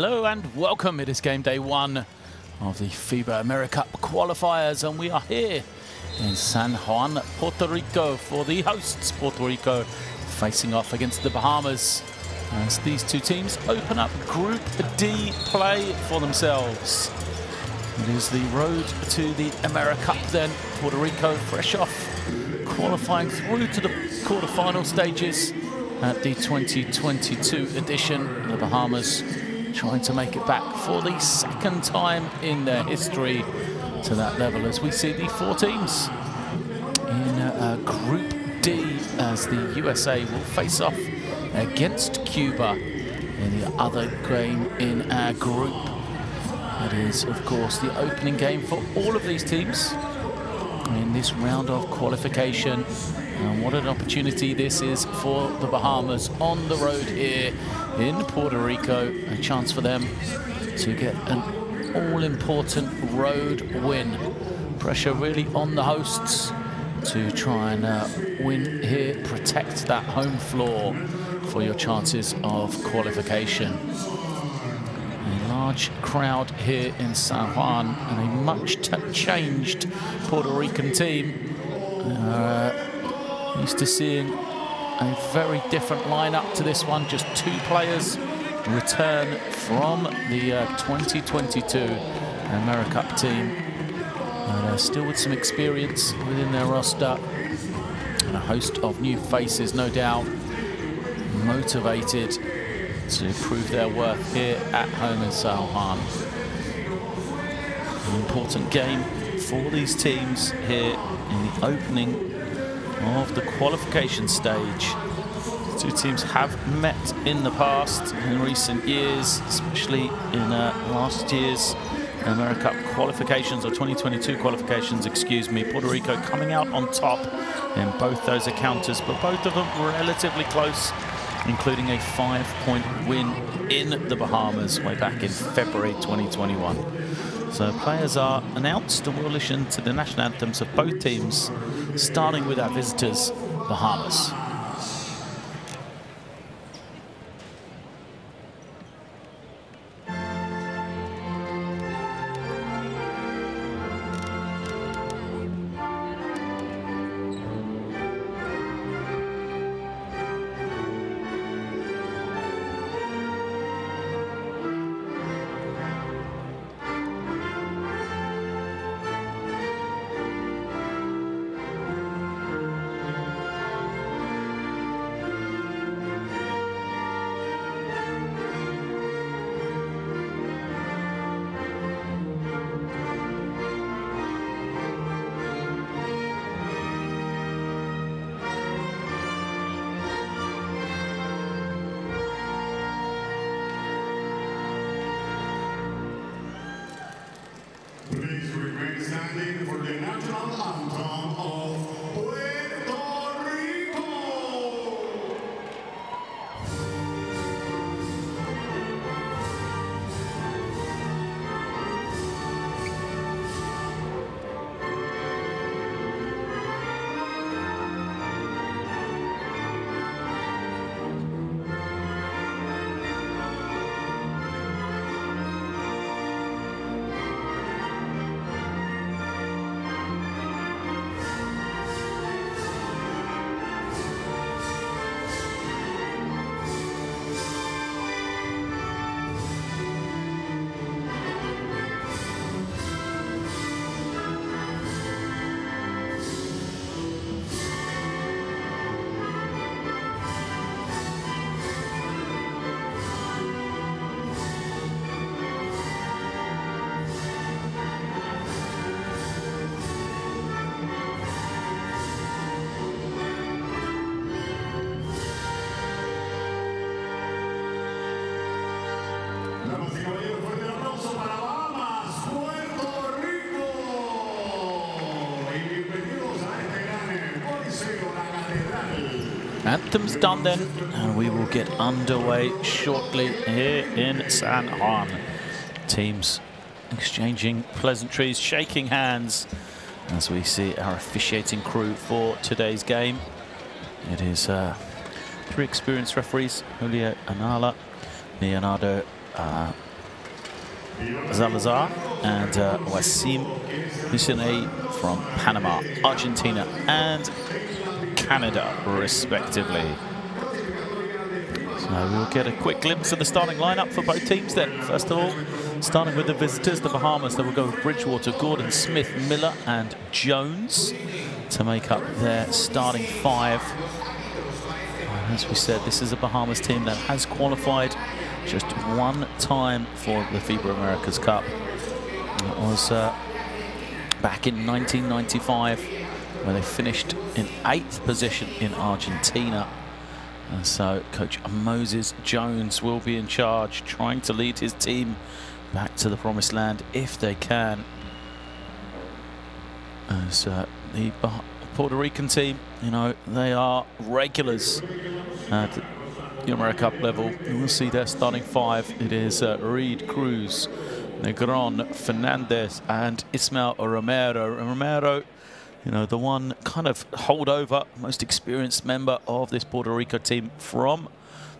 Hello and welcome. It is game day one of the FIBA AmeriCup qualifiers, and we are here in San Juan, Puerto Rico, for the hosts, Puerto Rico, facing off against the Bahamas as these two teams open up Group D play for themselves. It is the road to the America Cup then. Puerto Rico fresh off qualifying through to the quarterfinal stages at the 2022 edition. The Bahamas trying to make it back for the second time in their history to that level as we see the four teams in uh, Group D as the USA will face off against Cuba in the other game in our group. That is, of course, the opening game for all of these teams in this round of qualification. And what an opportunity this is for the Bahamas on the road here in Puerto Rico. A chance for them to get an all-important road win. Pressure really on the hosts to try and uh, win here, protect that home floor for your chances of qualification. A large crowd here in San Juan and a much changed Puerto Rican team. Uh, used to seeing a very different lineup to this one. Just two players return from the uh, 2022 AmeriCup team. And, uh, still with some experience within their roster. And a host of new faces, no doubt, motivated to prove their worth here at home in San Juan. An important game for these teams here in the opening of the qualification stage. Two teams have met in the past in recent years, especially in uh, last year's AmeriCup qualifications, or 2022 qualifications, excuse me. Puerto Rico coming out on top in both those encounters, but both of them relatively close including a five-point win in the Bahamas way back in February 2021. So players are announced and will listen to the national anthems of both teams, starting with our visitors, Bahamas. for the national anthem. Done then, and we will get underway shortly here in San Juan. Teams exchanging pleasantries, shaking hands as we see our officiating crew for today's game. It is uh, three experienced referees, Julio Anaya, Leonardo uh, Salazar and uh, Wasim Hussein from Panama, Argentina and Canada, respectively. So we'll get a quick glimpse of the starting lineup for both teams then. First of all, starting with the visitors, the Bahamas, they will go with Bridgewater, Gordon, Smith, Miller and Jones to make up their starting five. As we said, this is a Bahamas team that has qualified just one time for the FIBA Americas Cup. It was uh, back in 1995 where they finished in eighth position in Argentina. And so coach Moses Jones will be in charge, trying to lead his team back to the promised land if they can. As uh, the Puerto Rican team, you know, they are regulars at the America Cup level. You will see their starting five. It is uh, Reed, Cruz, Negron, Fernandez, and Ismael Romero. Romero, you know, the one kind of holdover, most experienced member of this Puerto Rico team from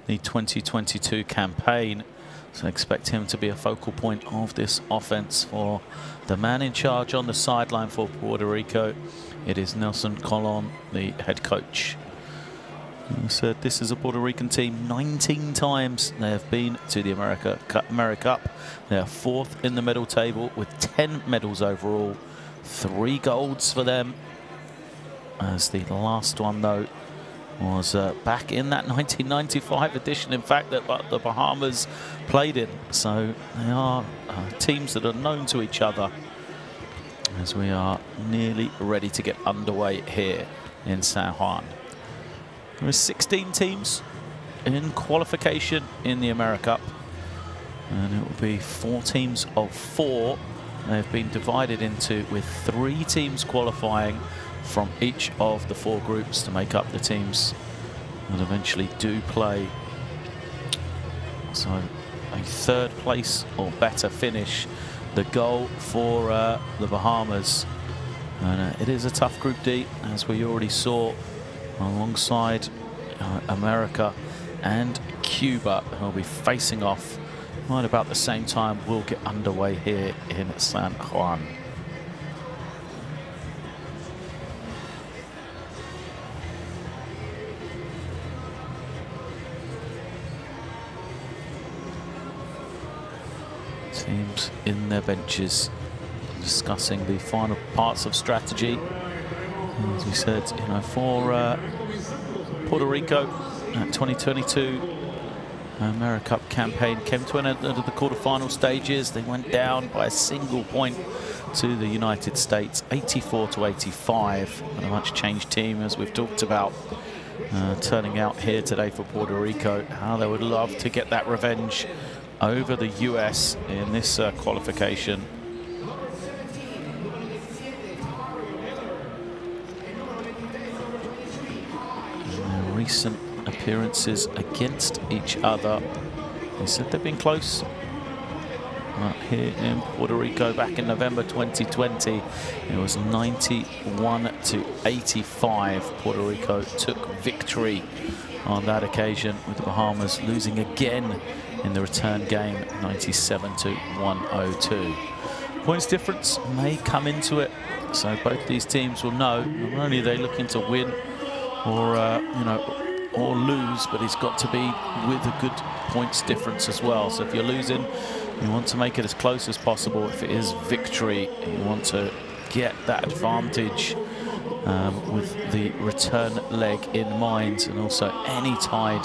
the 2022 campaign. So expect him to be a focal point of this offense for the man in charge on the sideline for Puerto Rico. It is Nelson Colon, the head coach. I said this is a Puerto Rican team. 19 times they have been to the America Cup. America Cup. They are fourth in the medal table with 10 medals overall. Three golds for them. As the last one, though, was uh, back in that 1995 edition, in fact, that the Bahamas played in. So they are uh, teams that are known to each other as we are nearly ready to get underway here in San Juan. There are 16 teams in qualification in the America Cup. And it will be four teams of four. They've been divided into with three teams qualifying from each of the four groups to make up the teams that eventually do play. So a third place or better finish, the goal for uh, the Bahamas. And uh, it is a tough Group D, as we already saw alongside uh, America and Cuba, who'll be facing off right about the same time. We'll get underway here in San Juan. Teams in their benches discussing the final parts of strategy. As we said, you know, for uh, Puerto Rico at 2022 America Cup campaign came to an end of the quarterfinal stages. They went down by a single point to the United States, 84 to 85. And a much changed team, as we've talked about, uh, turning out here today for Puerto Rico. How they would love to get that revenge over the US in this uh, qualification. recent appearances against each other. They said they've been close. Right here in Puerto Rico back in November 2020, it was 91 to 85. Puerto Rico took victory on that occasion with the Bahamas losing again in the return game 97 to 102. Points difference may come into it, so both these teams will know not only are they looking to win or uh, you know or lose, but it's got to be with a good points difference as well. So if you're losing, you want to make it as close as possible. If it is victory, you want to get that advantage um, with the return leg in mind, and also any tied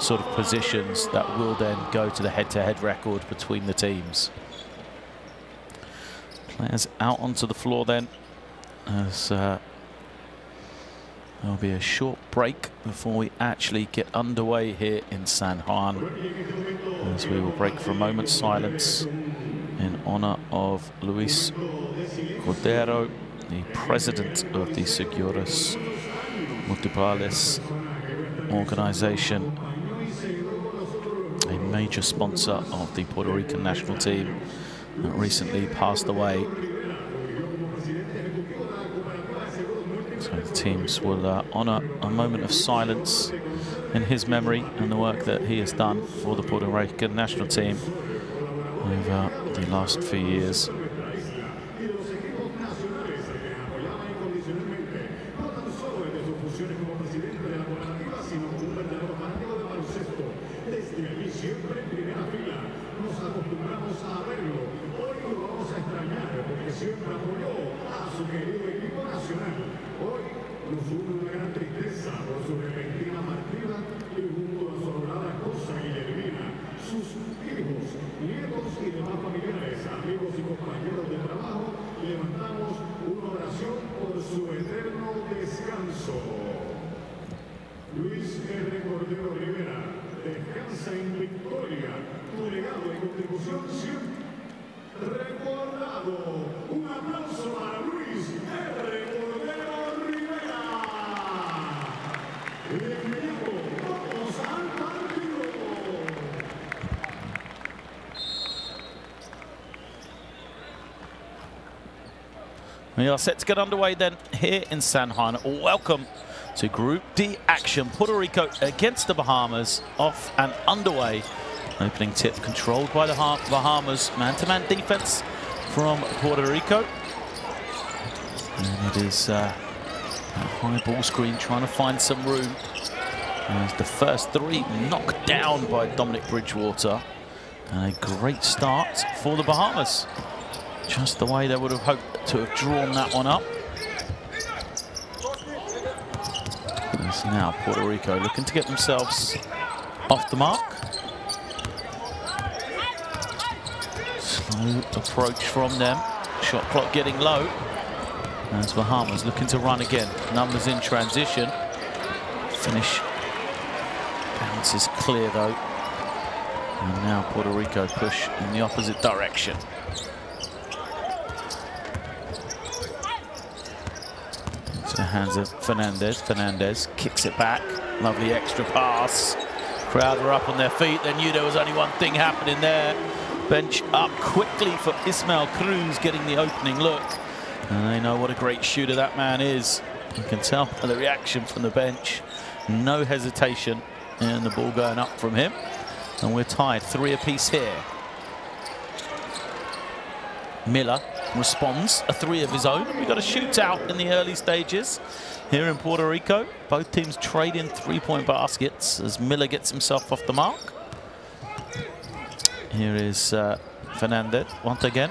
sort of positions that will then go to the head-to-head -head record between the teams. Players out onto the floor then as uh, There'll be a short break before we actually get underway here in San Juan as we will break for a moment's silence in honor of Luis Cordero, the president of the Seguros Municipales organization, a major sponsor of the Puerto Rican national team that recently passed away So the teams will uh, honour a moment of silence in his memory and the work that he has done for the Puerto Rican national team over the last few years. Luis R. Cordero Rivera, descansa en victoria, tu legado y contribución siempre recordado. Un aplauso para Luis R. Cordero Rivera. We are set to get underway then here in San Juan. Welcome to Group D action. Puerto Rico against the Bahamas, off and underway. Opening tip controlled by the Bahamas. Man-to-man -man defense from Puerto Rico. And it is uh, a high ball screen trying to find some room. As the first three knocked down by Dominic Bridgewater. And a great start for the Bahamas. Just the way they would have hoped to have drawn that one up. It's now Puerto Rico looking to get themselves off the mark. Slow approach from them. Shot clock getting low. As Bahamas looking to run again. Numbers in transition. Finish bounces clear though. And now Puerto Rico push in the opposite direction. Hands of Fernandez. Fernandez kicks it back. Lovely extra pass. Crowd were up on their feet. They knew there was only one thing happening there. Bench up quickly for Ismael Cruz getting the opening look. And they know what a great shooter that man is. You can tell by the reaction from the bench. No hesitation and the ball going up from him. And we're tied three apiece here. Miller responds, a three of his own. We've got a shootout in the early stages here in Puerto Rico. Both teams trade in three-point baskets as Miller gets himself off the mark. Here is uh, Fernandez once again.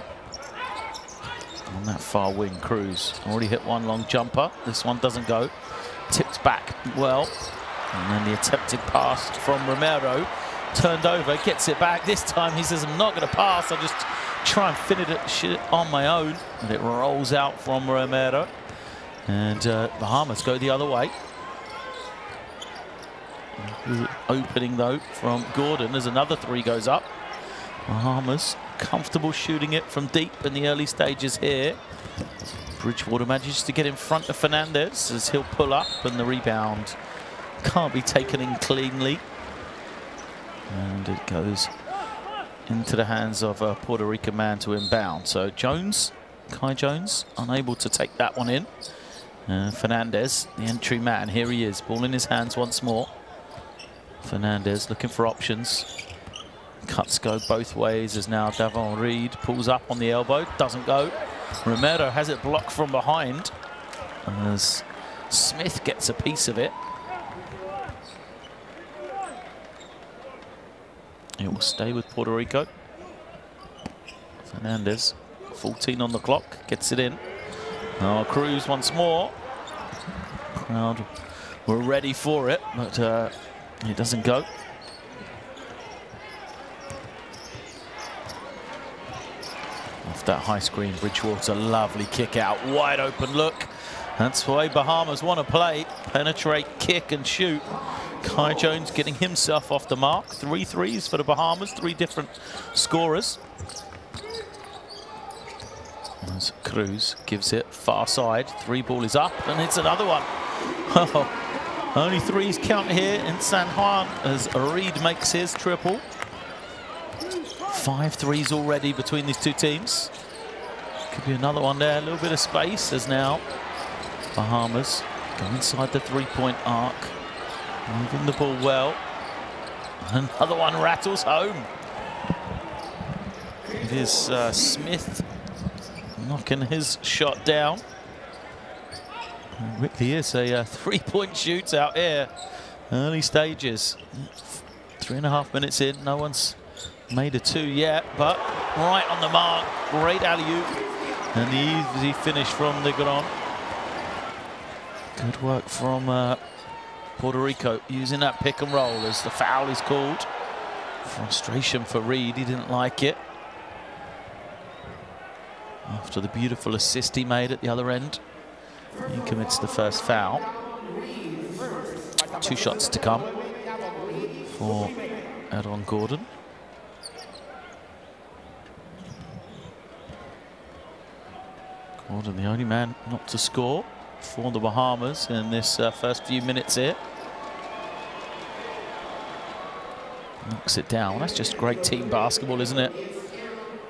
On that far wing, Cruz already hit one long jumper. This one doesn't go. Tipped back well. And then the attempted pass from Romero. Turned over, gets it back. This time he says, I'm not going to pass. I just try and finish it on my own. And it rolls out from Romero. And uh, Bahamas go the other way. Opening, though, from Gordon as another three goes up. Bahamas comfortable shooting it from deep in the early stages here. Bridgewater manages to get in front of Fernandez as he'll pull up and the rebound can't be taken in cleanly. And it goes into the hands of a Puerto Rican man to inbound. So Jones, Kai Jones, unable to take that one in. Uh, Fernandez, the entry man, here he is, ball in his hands once more. Fernandez looking for options. Cuts go both ways as now Davon Reed pulls up on the elbow, doesn't go. Romero has it blocked from behind as Smith gets a piece of it. It will stay with Puerto Rico. Fernandez, 14 on the clock, gets it in. Oh, Cruz once more. Crowd we're ready for it, but uh, it doesn't go. Off that high screen, Bridgewater, lovely kick out, wide open look. That's way Bahamas want to play, penetrate, kick and shoot. Kai Jones getting himself off the mark. Three threes for the Bahamas, three different scorers. As Cruz gives it far side, three ball is up, and it's another one. Only threes count here in San Juan as Reed makes his triple. Five threes already between these two teams. Could be another one there, a little bit of space as now Bahamas go inside the three-point arc. Moving the ball well. Another one rattles home. It is uh, Smith knocking his shot down. Really is a uh, three-point shootout here. Early stages. Three and a half minutes in. No one's made a two yet, but right on the mark. Great alley-oop. And the easy finish from Negron. Good work from uh, Puerto Rico using that pick and roll as the foul is called. Frustration for Reed. He didn't like it. After the beautiful assist he made at the other end. He commits the first foul. Two shots to come for Aaron Gordon. Gordon, the only man not to score for the Bahamas in this uh, first few minutes here. Knocks it down. That's just great team basketball, isn't it?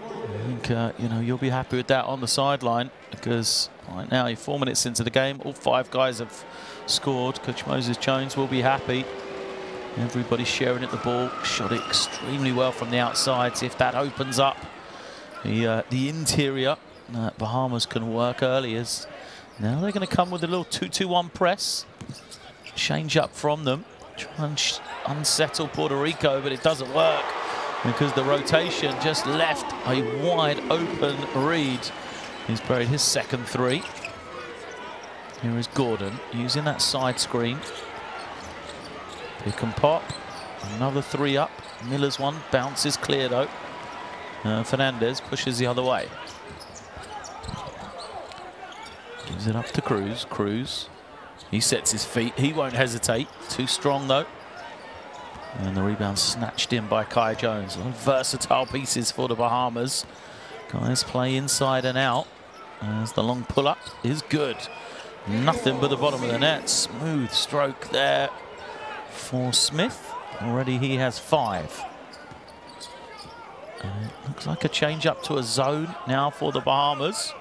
I think, uh, you know, you'll be happy with that on the sideline because right now, you're four minutes into the game. All five guys have scored. Coach Moses Jones will be happy. Everybody sharing at the ball. Shot it extremely well from the outside. See if that opens up the, uh, the interior. Uh, Bahamas can work early as now they're going to come with a little 2-2-1 press. Change up from them. Try and unsettle Puerto Rico, but it doesn't work because the rotation just left a wide open Reed. He's buried his second three. Here is Gordon using that side screen. Pick and pop. Another three up. Miller's one bounces clear though. Uh, Fernandez pushes the other way. Gives it up to Cruz. Cruz. He sets his feet. He won't hesitate. Too strong though. And the rebound snatched in by Kai Jones. Versatile pieces for the Bahamas. Guys play inside and out. As the long pull-up is good. Nothing but the bottom of the net. Smooth stroke there for Smith. Already he has five. looks like a change up to a zone now for the Bahamas.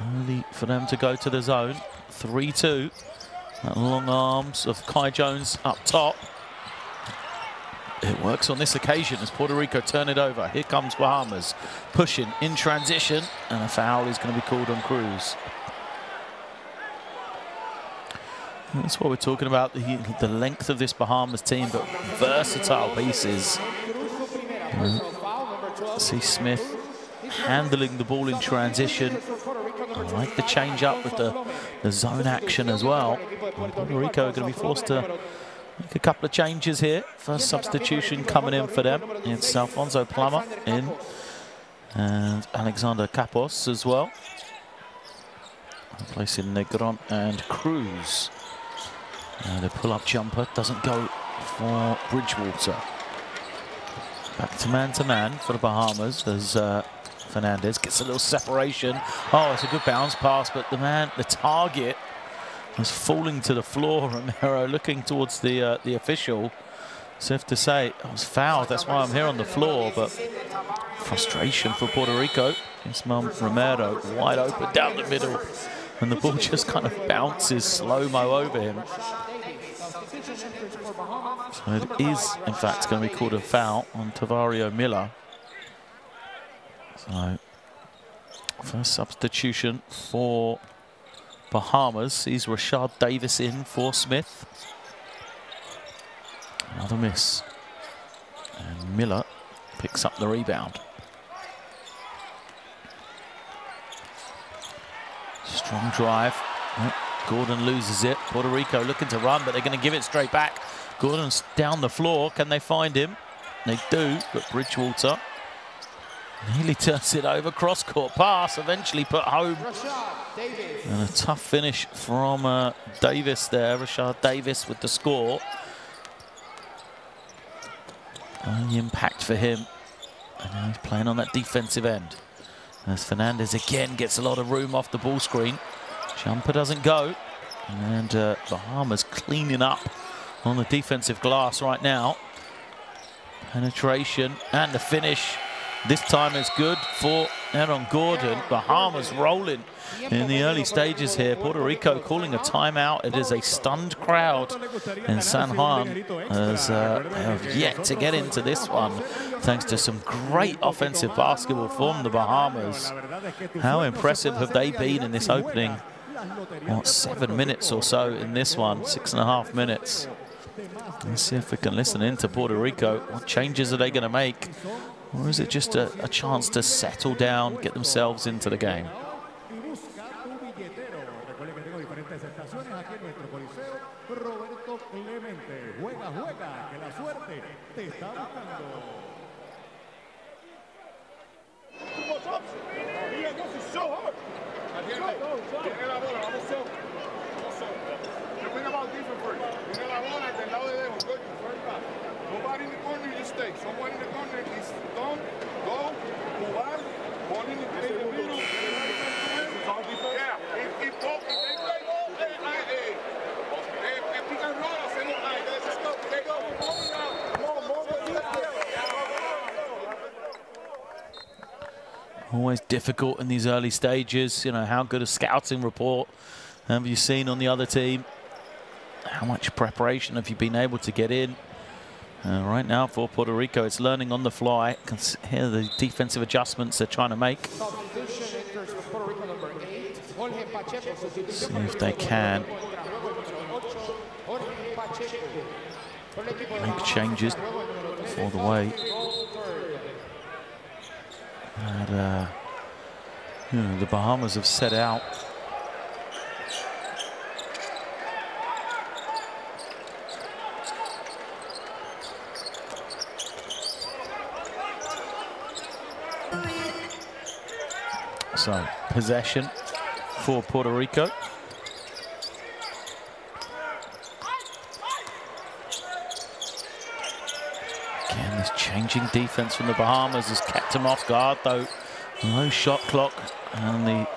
Early for them to go to the zone. 3-2. Long arms of Kai Jones up top. It works on this occasion as Puerto Rico turn it over. Here comes Bahamas, pushing in transition, and a foul is going to be called on Cruz. That's what we're talking about, the, the length of this Bahamas team, but versatile pieces. Uh, see Smith handling the ball in transition. I like the change up with the, the zone action as well. And Puerto Rico are going to be forced to Make a couple of changes here. First substitution coming in for them. It's Alfonso Plummer in. And Alexander Kappos as well. Placing Negron and Cruz. And the pull-up jumper doesn't go for Bridgewater. Back to man-to-man -man for the Bahamas as uh, Fernandez gets a little separation. Oh, it's a good bounce pass, but the man, the target was falling to the floor. Romero looking towards the uh, the official. So to say, I was fouled. That's why I'm here on the floor. But frustration for Puerto Rico. Ismael Romero wide open down the middle. And the ball just kind of bounces slow-mo over him. So it is, in fact, going to be called a foul on Tavario Miller. So, first substitution for Bahamas sees Rashad Davis in for Smith. Another miss. And Miller picks up the rebound. Strong drive. Gordon loses it. Puerto Rico looking to run, but they're going to give it straight back. Gordon's down the floor. Can they find him? They do, but Bridgewater Nearly turns it over. Cross-court pass, eventually put home. And a tough finish from uh, Davis there. Rashad Davis with the score. Only impact for him. And now he's playing on that defensive end. As Fernandez again gets a lot of room off the ball screen. Jumper doesn't go. And uh, Bahamas cleaning up on the defensive glass right now. Penetration and the finish this time is good for Aaron Gordon. Bahamas rolling in the early stages here. Puerto Rico calling a timeout. It is a stunned crowd in San Juan as uh, have yet to get into this one thanks to some great offensive basketball from the Bahamas. How impressive have they been in this opening? What, seven minutes or so in this one, six and a half minutes. Let's see if we can listen in to Puerto Rico. What changes are they going to make? Or is it just a, a chance to settle down, get themselves into the game? Nobody in the corner, you stay. Someone in the corner is done, go, jugar, ball in the, in the middle. Yeah, if, if, if they play ball, eh, eh, eh, eh, pick and roll, hacemos, ah, let's go, they go, more, more, Always difficult in these early stages. You know, how good a scouting report have you seen on the other team? How much preparation have you been able to get in? Uh, right now for Puerto Rico, it's learning on the fly. Can hear the defensive adjustments they're trying to make. See if they can make changes for the way. And, uh, you know, the Bahamas have set out So possession for Puerto Rico. Again, this changing defense from the Bahamas has kept them off guard, though. Low shot clock and the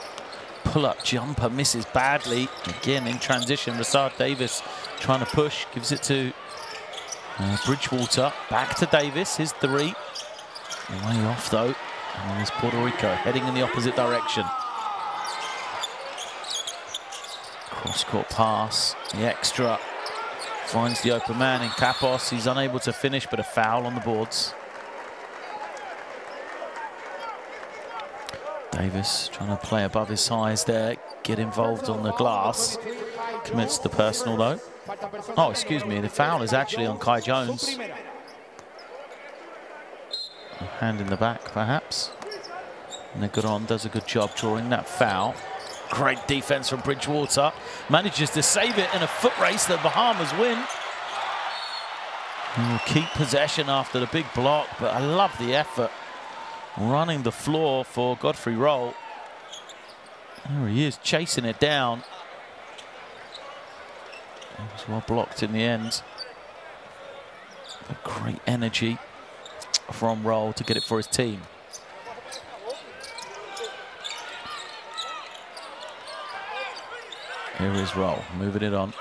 pull-up jumper misses badly. Again, in transition, Rashard Davis trying to push, gives it to uh, Bridgewater. Back to Davis, his three. Way off, though. And there's Puerto Rico heading in the opposite direction. Cross-court pass, the extra. Finds the open man in Kappos. He's unable to finish, but a foul on the boards. Davis trying to play above his size there, get involved on the glass. Commits the personal, though. Oh, excuse me, the foul is actually on Kai Jones hand in the back, perhaps. Negron does a good job drawing that foul. Great defense from Bridgewater. Manages to save it in a foot race. The Bahamas win. will keep possession after the big block, but I love the effort. Running the floor for Godfrey Rolle. There he is, chasing it down. It was well blocked in the end. Great energy from Rolle to get it for his team. Here is Rolle, moving it on.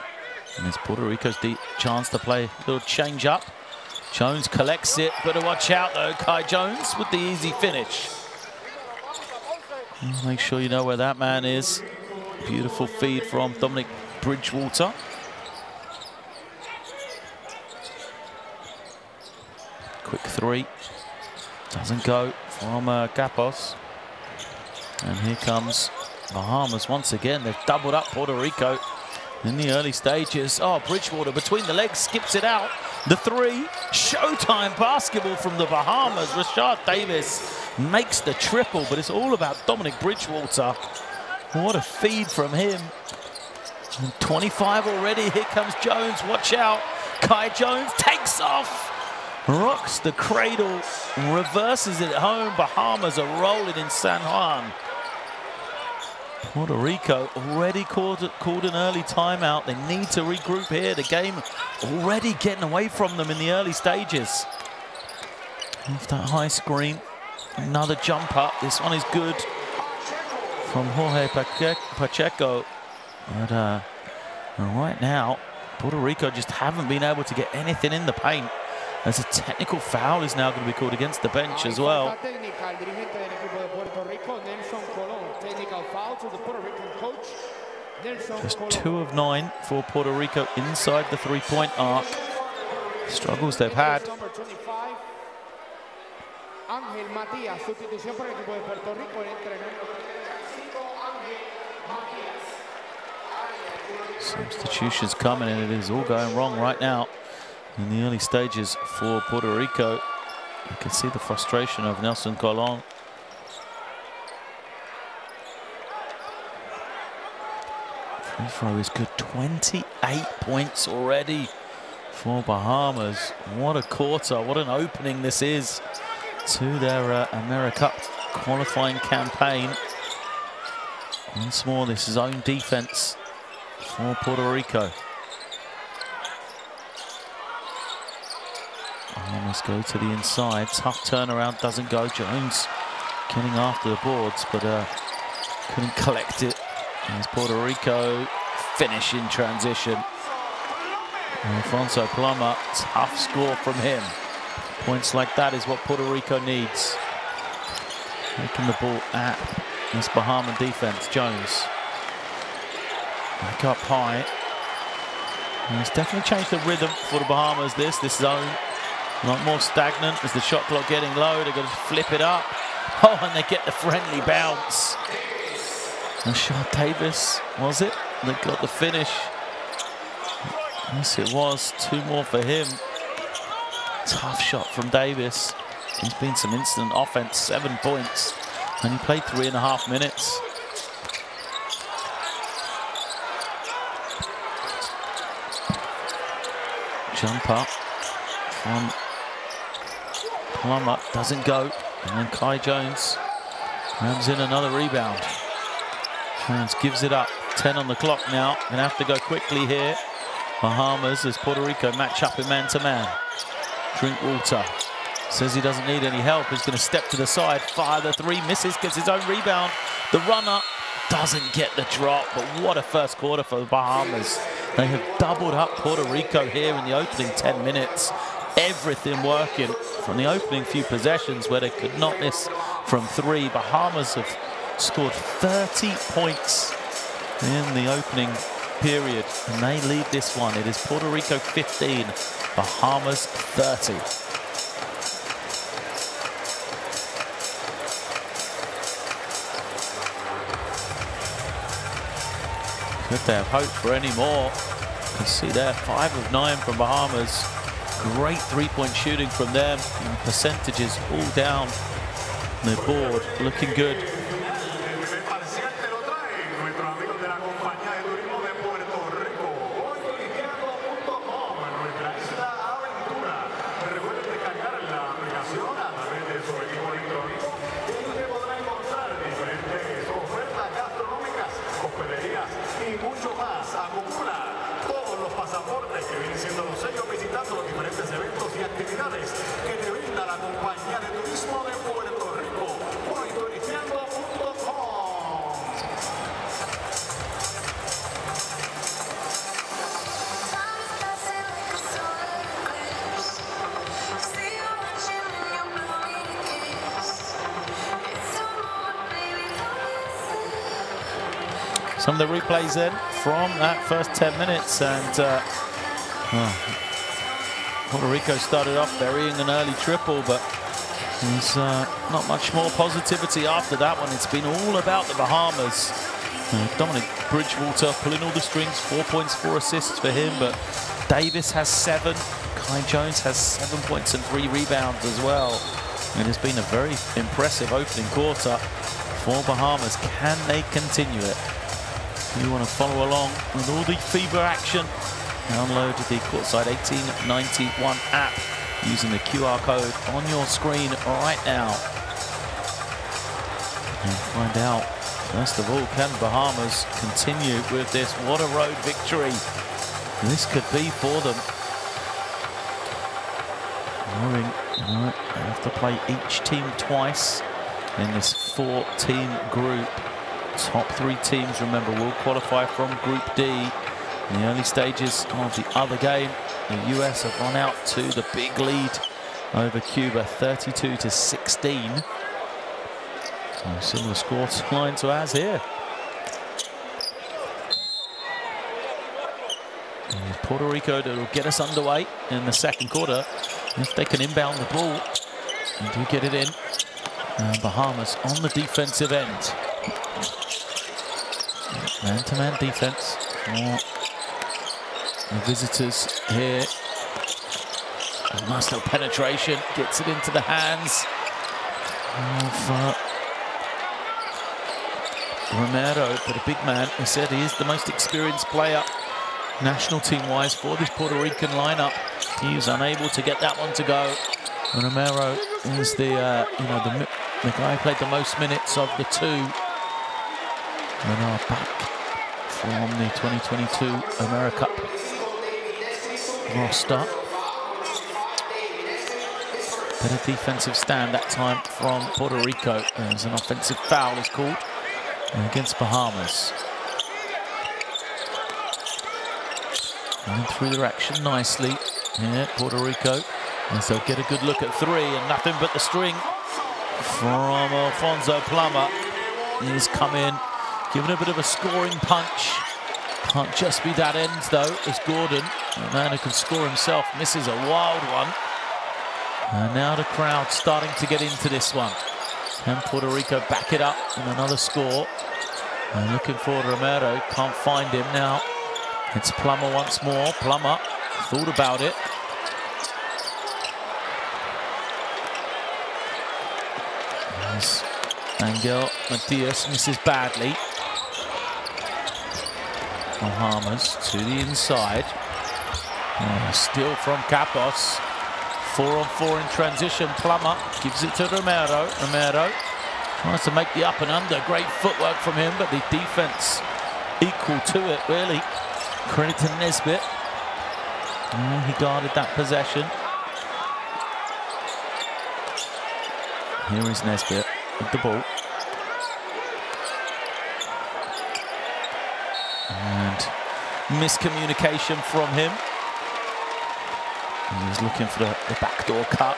And it's Puerto Rico's chance to play a little change up. Jones collects it, better watch out though. Kai Jones with the easy finish. Make sure you know where that man is. Beautiful feed from Dominic Bridgewater. Quick three. Doesn't go from uh, Kappos. And here comes Bahamas once again. They've doubled up Puerto Rico in the early stages. Oh, Bridgewater between the legs skips it out. The three, showtime basketball from the Bahamas. Rashard Davis makes the triple, but it's all about Dominic Bridgewater. What a feed from him. 25 already. Here comes Jones. Watch out. Kai Jones takes off. Rocks the cradle, reverses it home. Bahamas are rolling in San Juan. Puerto Rico already called, called an early timeout. They need to regroup here. The game already getting away from them in the early stages. Off that high screen, another jump up. This one is good from Jorge Pacheco. But uh, right now, Puerto Rico just haven't been able to get anything in the paint. As a technical foul is now going to be called against the bench as well. falta técnica al dirigente del equipo de Puerto Rico, Nelson Colón. Technical foul to the Puerto Rican coach, Nelson Just two of nine for Puerto Rico inside the three-point arc. Struggles they've had. Ángel Matías, sustitución por el equipo de Puerto Rico, entra el número 35, Ángel Matías. Substitutions coming and it is all going wrong right now in the early stages for Puerto Rico. You can see the frustration of Nelson Colon. Throw is good. 28 points already for Bahamas. What a quarter, what an opening this is to their uh, AmeriCup qualifying campaign. Once more, this is own defense for Puerto Rico. Bahamas go to the inside. Tough turnaround, doesn't go. Jones getting after the boards, but uh, couldn't collect it. As Puerto Rico finish in transition. Alfonso Plummer, tough score from him. Points like that is what Puerto Rico needs. Taking the ball at this Bahamian defense. Jones. Back up high. And it's definitely changed the rhythm for the Bahamas, this, this zone. A lot more stagnant as the shot clock getting low. They're going to flip it up. Oh, and they get the friendly bounce. Rashad Davis, was it? They got the finish. Yes, it was. Two more for him. Tough shot from Davis. He's been some instant offense, seven points. And he played three and a half minutes. Jumper from Plummer doesn't go. And then Kai Jones grabs in another rebound. Gives it up. 10 on the clock now. Gonna have to go quickly here. Bahamas as Puerto Rico match up in man-to-man. Bridgewater. Says he doesn't need any help. He's going to step to the side. Fire the three. Misses. Gets his own rebound. The runner doesn't get the drop. But what a first quarter for the Bahamas. They have doubled up Puerto Rico here in the opening 10 minutes. Everything working from the opening few possessions where they could not miss from three. Bahamas have scored 30 points in the opening period and they lead this one. It is Puerto Rico 15, Bahamas 30. Could they have hope for any more? You can see there, five of nine from Bahamas. Great three-point shooting from them. Percentages all down the board, looking good. Replays then from that first 10 minutes and uh, Puerto Rico started off burying an early triple but there's uh, not much more positivity after that one. It's been all about the Bahamas. Uh, Dominic Bridgewater pulling all the strings, four points, four assists for him, but Davis has seven. Kai Jones has seven points and three rebounds as well. And It has been a very impressive opening quarter for Bahamas. Can they continue it? You want to follow along with all the FIBA action, download the Courtside 1891 app using the QR code on your screen right now. And find out, first of all, can Bahamas continue with this? What a road victory this could be for them. Knowing they have to play each team twice in this four-team group. Top three teams, remember, will qualify from Group D in the early stages of the other game. The US have run out to the big lead over Cuba, 32 to 16. So similar score line to ours here. And Puerto Rico that will get us underway in the second quarter. If they can inbound the ball and do get it in. And Bahamas on the defensive end. Man-to-man -man defense for the visitors here. A Nice little penetration, gets it into the hands of uh, Romero, but a big man. He said he is the most experienced player national team-wise for this Puerto Rican lineup. He was unable to get that one to go. Romero is the, uh, you know, the, the guy who played the most minutes of the two. And are back from the 2022 AmeriCup roster. Better defensive stand that time from Puerto Rico as an offensive foul is called uh, against Bahamas. Going through their action nicely. Yeah, Puerto Rico. And so get a good look at three and nothing but the string from Alfonso Plummer. He's come in, giving a bit of a scoring punch. Can't just be that end though, as Gordon, a man who can score himself, misses a wild one. And now the crowd starting to get into this one. Can Puerto Rico back it up in another score? And looking for Romero, can't find him now. It's Plummer once more. Plummer thought about it. As Angel Matias misses badly. Bahamas to the inside. Oh, still from Kappos. Four on four in transition. Plummer gives it to Romero. Romero tries to make the up and under. Great footwork from him, but the defense equal to it, really. Credit to Nesbitt. Oh, he guarded that possession. Here is Nesbitt with the ball. Miscommunication from him. He was looking for the, the backdoor cut.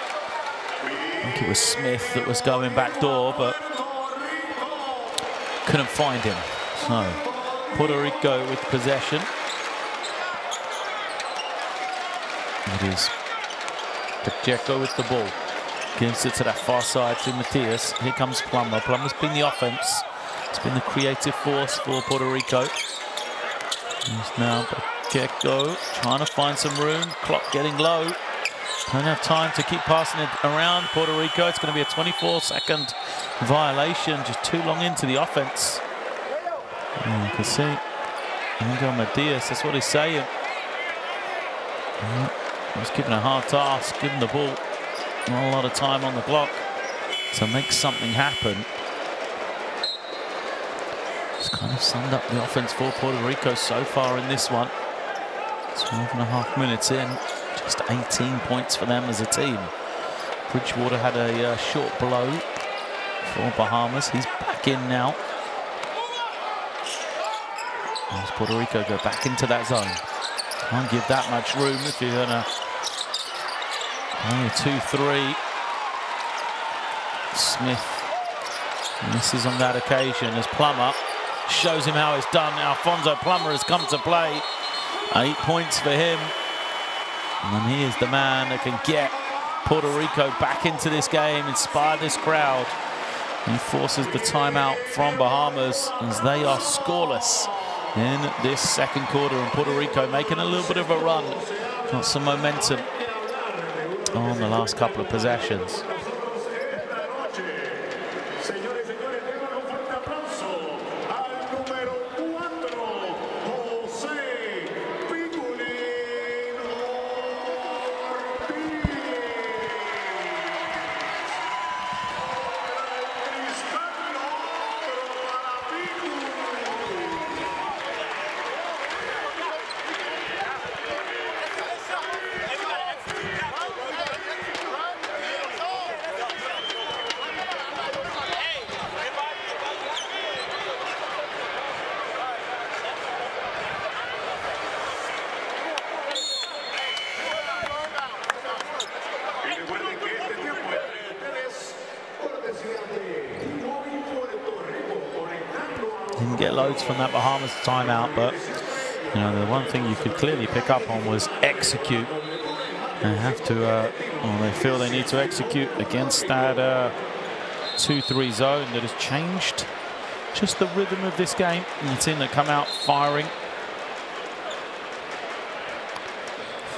I think it was Smith that was going back door, but couldn't find him. So Puerto Rico with possession. It is Pacheco with the ball. Gives it to that far side to Matias. Here comes Plummer. Plummer's been the offense. It's been the creative force for Puerto Rico. He's now Pacheco trying to find some room. Clock getting low. Don't have time to keep passing it around Puerto Rico. It's going to be a 24-second violation, just too long into the offense. And you can see Angel Matias, that's what he's saying. He's given a hard task, given the ball not a lot of time on the clock to make something happen. Kind of summed up the offense for Puerto Rico so far in this one. 12 and a half minutes in, just 18 points for them as a team. Bridgewater had a uh, short blow for Bahamas. He's back in now. As Puerto Rico go back into that zone. Can't give that much room if you're gonna only 2-3. Smith misses on that occasion as Plummer shows him how it's done. Alfonso Plummer has come to play. Eight points for him. And he is the man that can get Puerto Rico back into this game, inspire this crowd. He forces the timeout from Bahamas as they are scoreless in this second quarter. And Puerto Rico making a little bit of a run. Got some momentum on the last couple of possessions. Loads from that Bahamas timeout, but you know the one thing you could clearly pick up on was execute. They have to, uh, or they feel they need to execute against that 2-3 uh, zone that has changed just the rhythm of this game. And the team that come out firing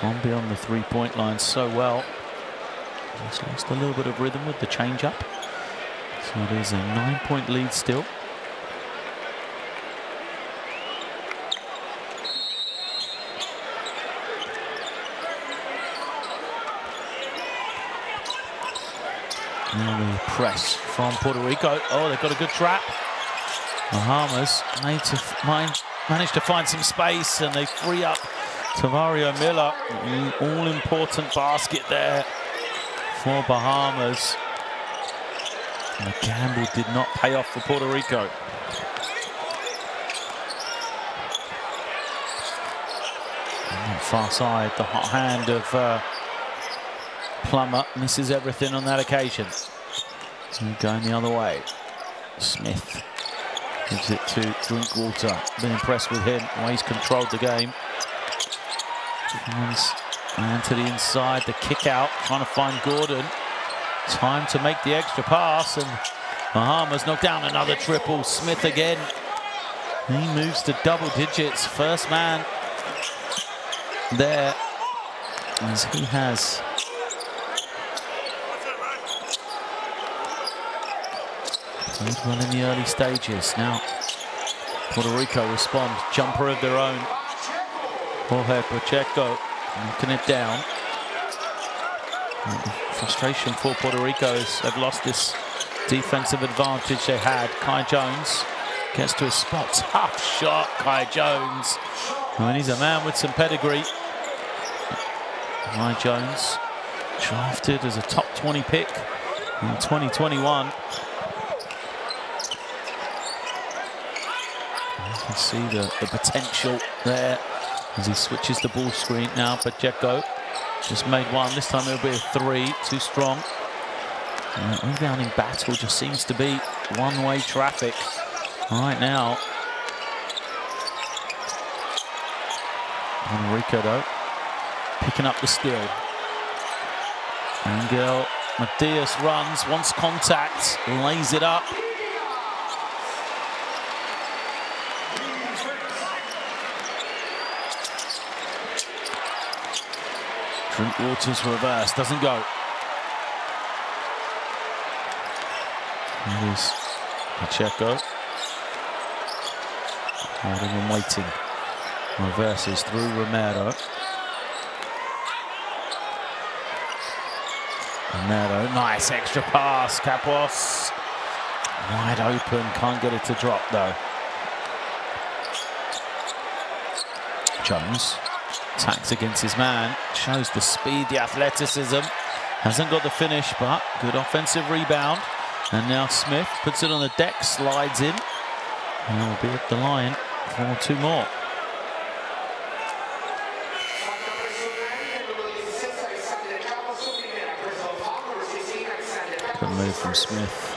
from beyond the three-point line so well. Just lost a little bit of rhythm with the change-up. So it is a nine-point lead still. Now from Puerto Rico. Oh, they've got a good trap. Bahamas made to find, managed to find some space and they free up Tavario Miller. All-important basket there for Bahamas. And the gamble did not pay off for Puerto Rico. far side, the hot hand of uh, Plummer misses everything on that occasion. Going the other way. Smith gives it to Drinkwater. Been impressed with him, the way he's controlled the game. Finds man to the inside, the kick out, trying to find Gordon. Time to make the extra pass, and Bahamas knocked down another triple. Smith again. He moves to double digits. First man there, as he has Played well in the early stages. Now, Puerto Rico respond. Jumper of their own. Jorge Pacheco knocking it down. Uh, frustration for Puerto Rico is they've lost this defensive advantage they had. Kai Jones gets to his spot. Tough shot, Kai Jones. I mean, he's a man with some pedigree. Kai Jones drafted as a top 20 pick in 2021. Can see the, the potential there as he switches the ball screen now. But Pacheco just made one. This time it'll be a three. Too strong. Uh, that rebounding battle just seems to be one-way traffic right now. Enrico though, picking up the steal. Angel Matias runs, wants contact, lays it up. Drinkwater's reverse, doesn't go. It is Pacheco. Holding and waiting. Reverses through Romero. Romero, nice extra pass. Kappos wide open, can't get it to drop though. Jones Attacks against his man, shows the speed, the athleticism. Hasn't got the finish, but good offensive rebound. And now Smith puts it on the deck, slides in. And will be at the line for two more. Good move from Smith.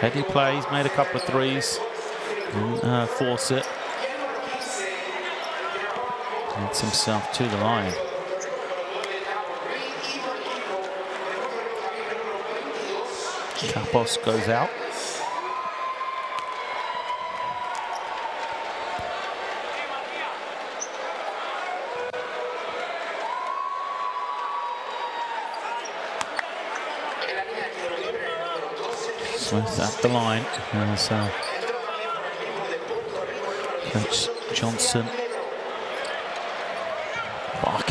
Heady plays, made a couple of threes. Didn't uh, force it. Gets himself to the line. Kappos goes out. Smith at the line. There's uh, Coach Johnson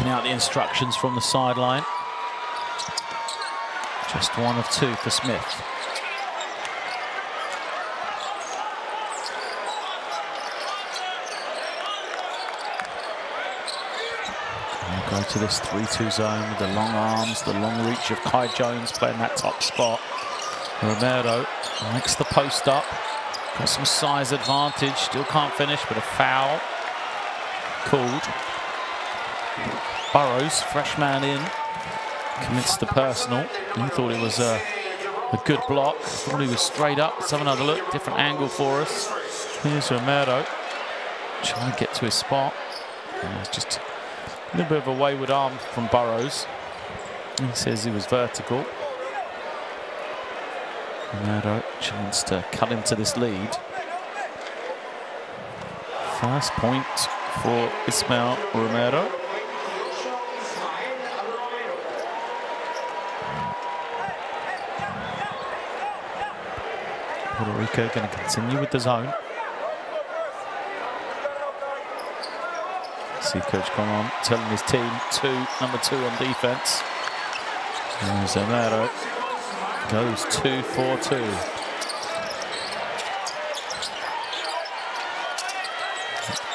Out the instructions from the sideline. Just one of two for Smith. go to this 3-2 zone with the long arms, the long reach of Kai Jones playing that top spot. Romero likes the post up. Got some size advantage. Still can't finish, but a foul called. Burrows, fresh man in, commits the personal. He thought it was a A good block. Thought he was straight up. Let's have another look. Different angle for us. Here's Romero. Trying to get to his spot. Yeah, it's just a little bit of a wayward arm from Burrows. He says he was vertical. Romero, chance to cut into this lead. First point for Ismael Romero. Puerto Rico going to continue with the zone. See Coach Colon telling his team two, number two on defense. And Romero goes two for two.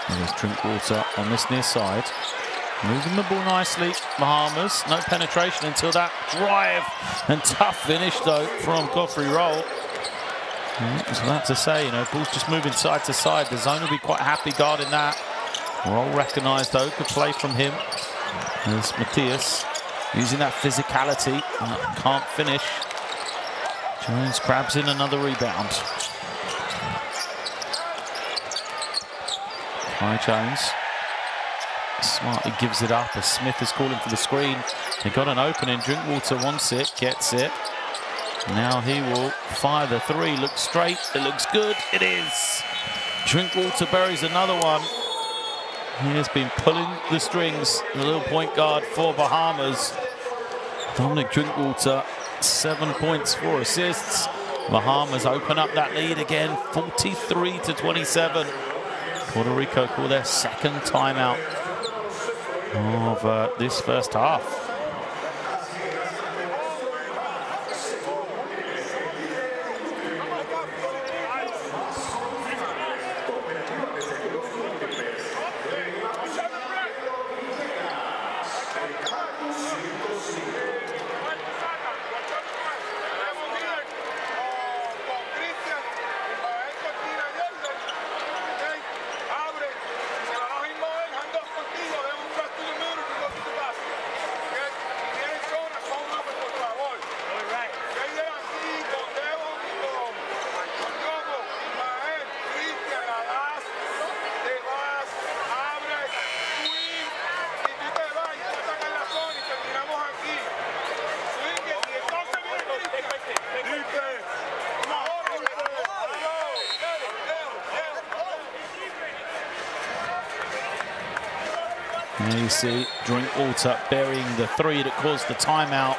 There's Drinkwater on this near side. Moving the ball nicely. Bahamas, no penetration until that drive. And tough finish, though, from Godfrey Rolle. Was about to say, you know, ball's just moving side to side. The zone will be quite happy guarding that. Rolle recognised, though. Good play from him. There's Matias using that physicality. Can't finish. Jones grabs in another rebound. Kai Jones smartly gives it up as Smith is calling for the screen. They got an opening. Drinkwater wants it, gets it. Now he will fire the three. Looks straight. It looks good. It is. Drinkwater buries another one. He has been pulling the strings. The little point guard for Bahamas. Dominic Drinkwater, seven points, four assists. Bahamas open up that lead again, 43 to 27. Puerto Rico call their second timeout of uh, this first half. Drinkwater burying the three that caused the timeout.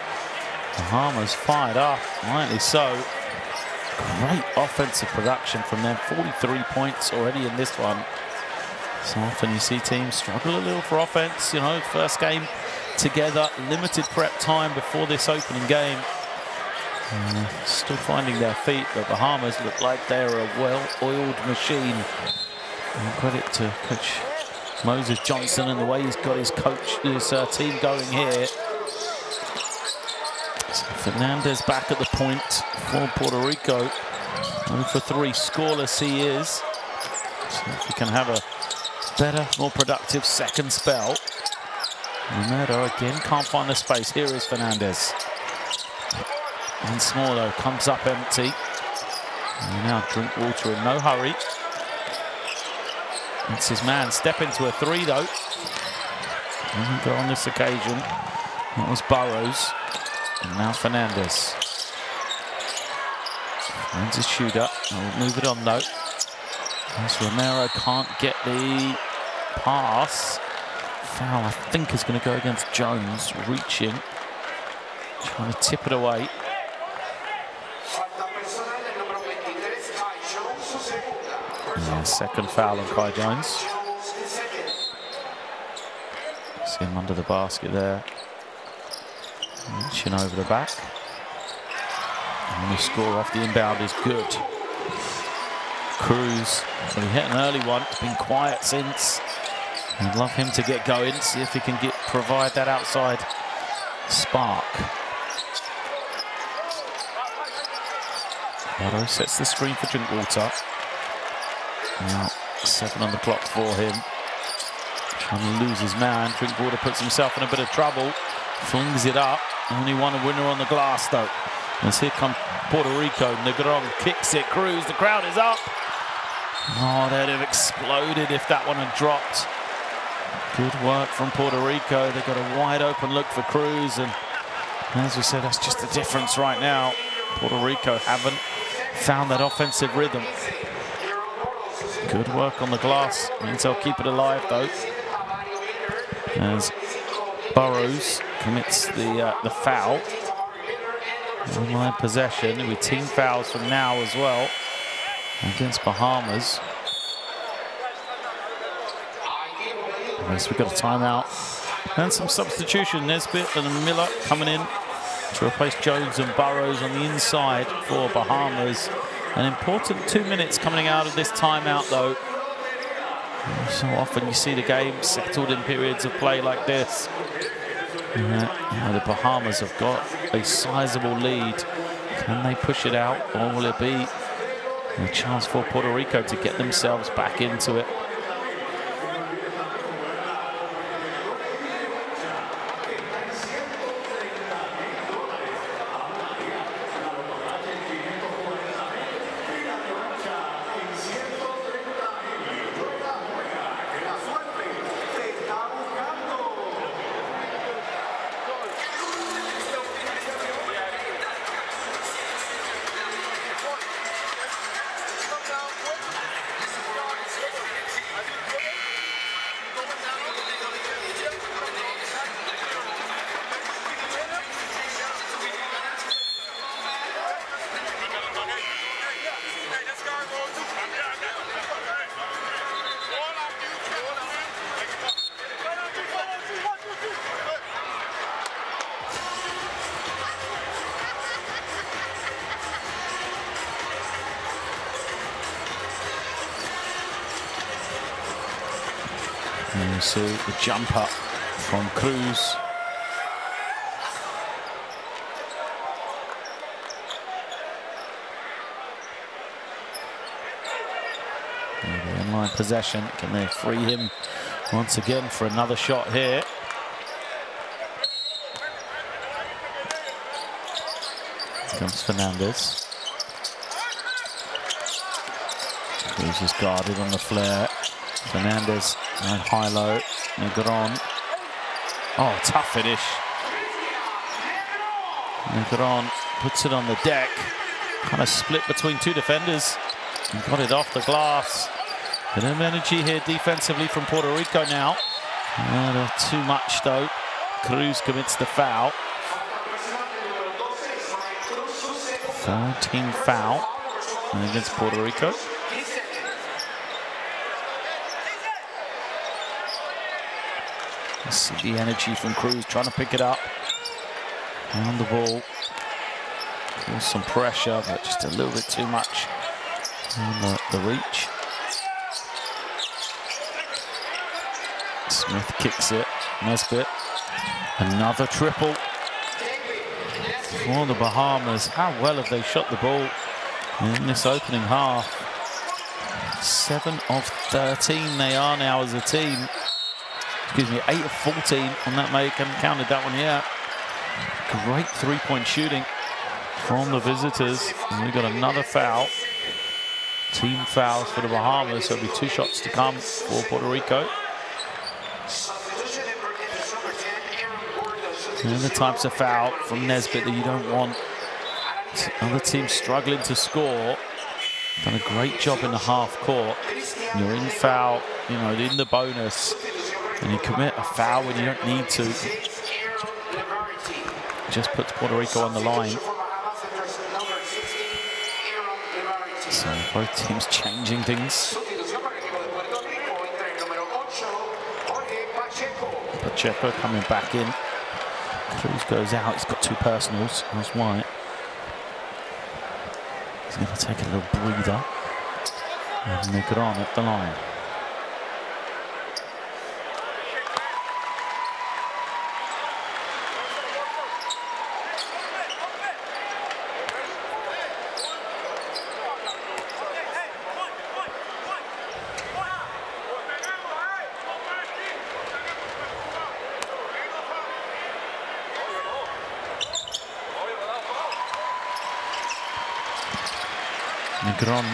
Bahamas fired up, rightly so. Great offensive production from them, 43 points already in this one. So often you see teams struggle a little for offense, you know, first game together, limited prep time before this opening game. Uh, still finding their feet, but Bahamas look like they're a well-oiled machine. And credit to Coach Moses Johnson and the way he's got his coach, his uh, team going here. So Fernandez back at the point for Puerto Rico. One for three, scoreless he is. So if he can have a better, more productive second spell. Romero again can't find the space. Here is Fernandez. And small though, comes up empty. And now Drinkwater in no hurry. It's his man. Step into a three, though. Go on this occasion. That was Burrows. And now Fernandez. Finds a shooter. I'll move it on, though. As Romero can't get the pass. Foul, I think, is going to go against Jones. Reaching. Trying to tip it away. Second foul on Kai Jones. See him under the basket there. Reaching over the back. And the score off the inbound is good. Cruz, well, he hit an early one. It's been quiet since. I'd love him to get going, see if he can get provide that outside spark. Otto sets the screen for Drinkwater. Now, seven on the clock for him. Trying to lose his man. Drinkwater puts himself in a bit of trouble. Flings it up. Only one winner on the glass, though. As here come Puerto Rico. Negron kicks it. Cruz, the crowd is up. Oh, they'd have exploded if that one had dropped. Good work from Puerto Rico. They've got a wide open look for Cruz. And as we said, that's just the difference right now. Puerto Rico haven't found that offensive rhythm. Good work on the glass. They'll keep it alive, though. As Burrows commits the uh, the foul. Online possession with team fouls from now as well against Bahamas. Yes, we've got a timeout and some substitution. Nesbitt and Miller coming in to replace Jones and Burrows on the inside for Bahamas. An important two minutes coming out of this timeout, though. So often you see the game settled in periods of play like this. You the Bahamas have got a sizable lead. Can they push it out, or will it be a chance for Puerto Rico to get themselves back into it? See the jumper from Cruz. Inline possession. Can they free him once again for another shot here? Here comes Fernandez. Cruz is guarded on the flare. Fernandez and high-low. Negron. Oh, tough finish. Negron puts it on the deck. Kind of split between two defenders. And got it off the glass. Bit of energy here defensively from Puerto Rico now. Uh, too much though. Cruz commits the foul. 13 foul against Puerto Rico. See the energy from Cruz trying to pick it up. On the ball. Cause some pressure, but just a little bit too much on the, the reach. Smith kicks it. Nesbitt. Another triple for the Bahamas. How well have they shot the ball in this opening half? Seven of 13 they are now as a team excuse me, 8 of 14 on that make. Haven't counted that one yet. Great three-point shooting from the visitors. And we got another foul. Team fouls for the Bahamas. So it'll be two shots to come for Puerto Rico. And the types of foul from Nesbitt that you don't want. Other teams struggling to score. Done a great job in the half court. You're in foul, you know, in the bonus and you commit a foul when you don't need to. Just puts Puerto Rico on the line. So both teams changing things. Pacheco coming back in. Cruz goes out. He's got two personals. That's White. He's going to take a little breather. And Negron at the line.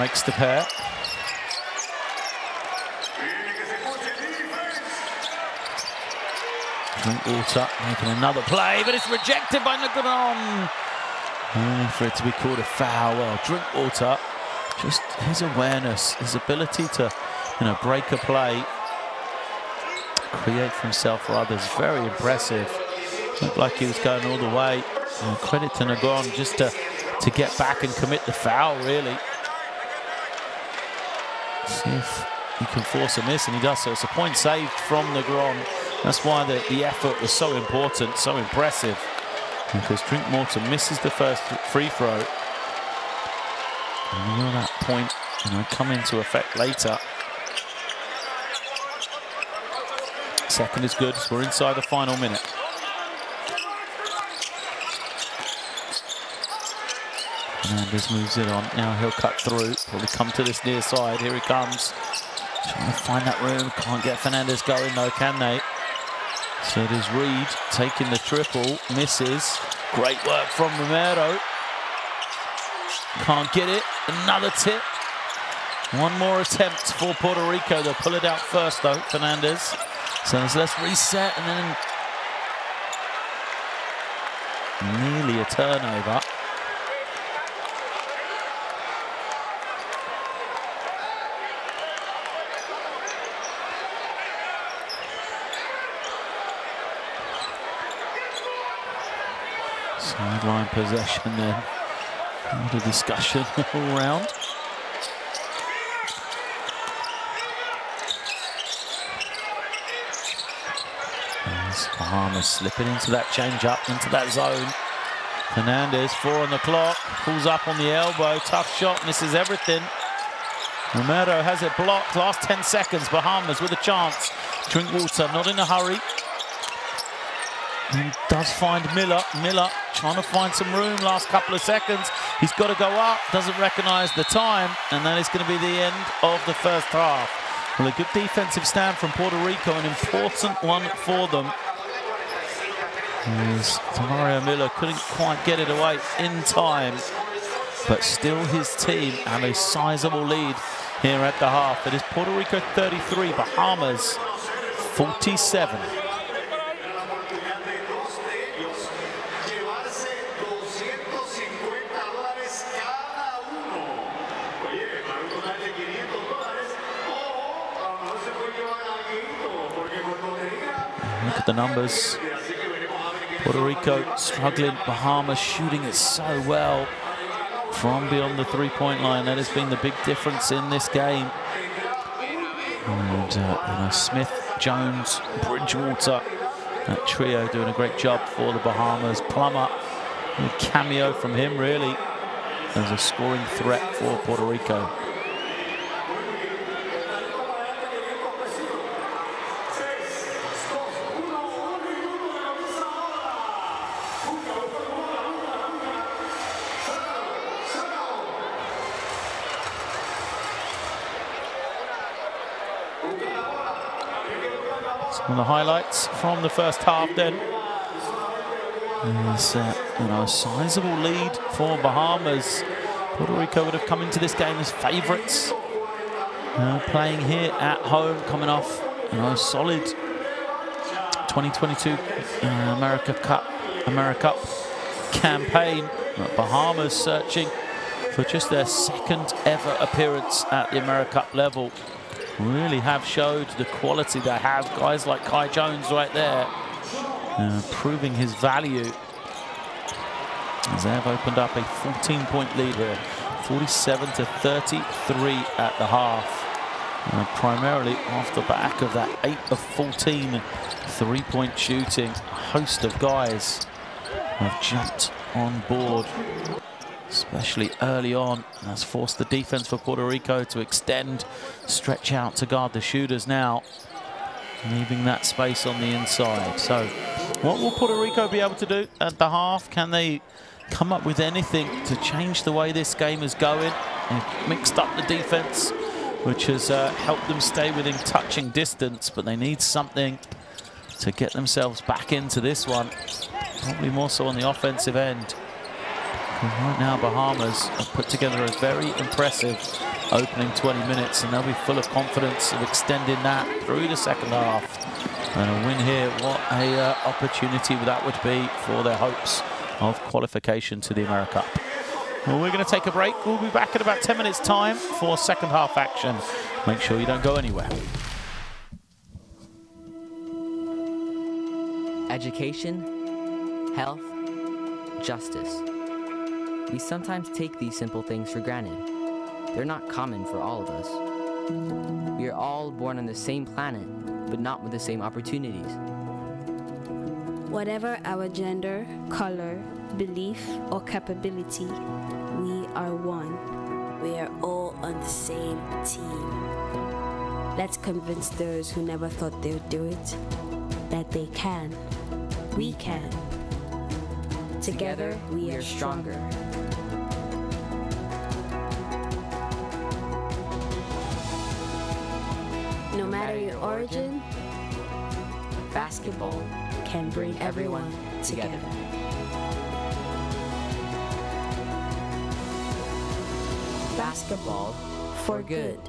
Makes the pair. Drinkwater making another play, but it's rejected by Negron. Only for it to be called a foul. Well, Drinkwater, just his awareness, his ability to, you know, break a play, create for himself for others, very impressive. Looked like he was going all the way. And credit to Negron just to, to get back and commit the foul, really. See if he can force a miss, and he does so. It's a point saved from the Negron. That's why the, the effort was so important, so impressive. Because Drinkwater misses the first free throw. And will that point you know, come into effect later. Second is good. We're inside the final minute. Fernandez moves it on. Now he'll cut through. Probably come to this near side. Here he comes. Trying to find that room. Can't get Fernandez going though, can they? So it is Reed taking the triple. Misses. Great work from Romero. Can't get it. Another tip. One more attempt for Puerto Rico. They'll pull it out first though, Fernandez. So let's reset and then nearly a turnover. Sideline possession then. A discussion all round. Bahamas slipping into that change up, into that zone. Fernandez, four on the clock, pulls up on the elbow, tough shot, misses everything. Romero has it blocked, last 10 seconds, Bahamas with a chance. Drinkwater, not in a hurry, and does find Miller. Miller trying to find some room last couple of seconds. He's got to go up, doesn't recognise the time, and that is going to be the end of the first half. Well, a good defensive stand from Puerto Rico, an important one for them. As Mario Miller couldn't quite get it away in time, but still his team have a sizable lead here at the half. It is Puerto Rico 33, Bahamas 47. Look at the numbers. Puerto Rico struggling. Bahamas shooting it so well from beyond the three-point line. That has been the big difference in this game. And uh, you know, Smith, Jones, Bridgewater, that trio doing a great job for the Bahamas. Plummer, a cameo from him really as a scoring threat for Puerto Rico. Some of the highlights from the first half then. Is, uh, you know, a sizable lead for Bahamas. Puerto Rico would have come into this game as favourites. Uh, playing here at home, coming off, you know, a solid 2022 uh, AmeriCup, America Cup campaign. Bahamas searching for just their second ever appearance at the AmeriCup level really have showed the quality they have. Guys like Kai Jones right there, uh, proving his value. As they have opened up a 14-point lead here, 47 to 33 at the half. Uh, primarily off the back of that 8 of 14 three-point shooting. A host of guys have jumped on board especially early on. That's forced the defense for Puerto Rico to extend, stretch out to guard the shooters now, leaving that space on the inside. So what will Puerto Rico be able to do at the half? Can they come up with anything to change the way this game is going? They've mixed up the defense, which has uh, helped them stay within touching distance, but they need something to get themselves back into this one. Probably more so on the offensive end. Because right now, Bahamas have put together a very impressive opening 20 minutes, and they'll be full of confidence of extending that through the second half. And a win here, what a uh, opportunity that would be for their hopes of qualification to the AmeriCup. Well, we're going to take a break. We'll be back in about 10 minutes' time for second half action. Make sure you don't go anywhere. Education, health, justice. We sometimes take these simple things for granted. They're not common for all of us. We are all born on the same planet, but not with the same opportunities. Whatever our gender, color, belief, or capability, we are one. We are all on the same team. Let's convince those who never thought they would do it that they can. We can. Together, we are stronger. No origin, basketball can bring everyone together. Basketball for good.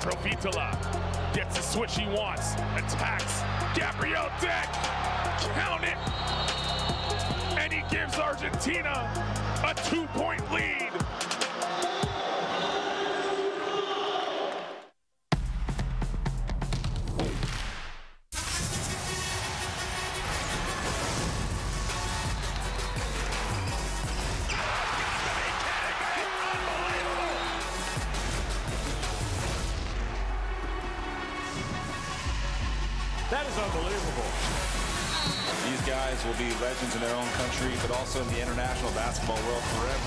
Provitola gets the switch he wants, attacks Gabriel Deck. Count it and he gives Argentina a two-point lead. Also in the international basketball world forever.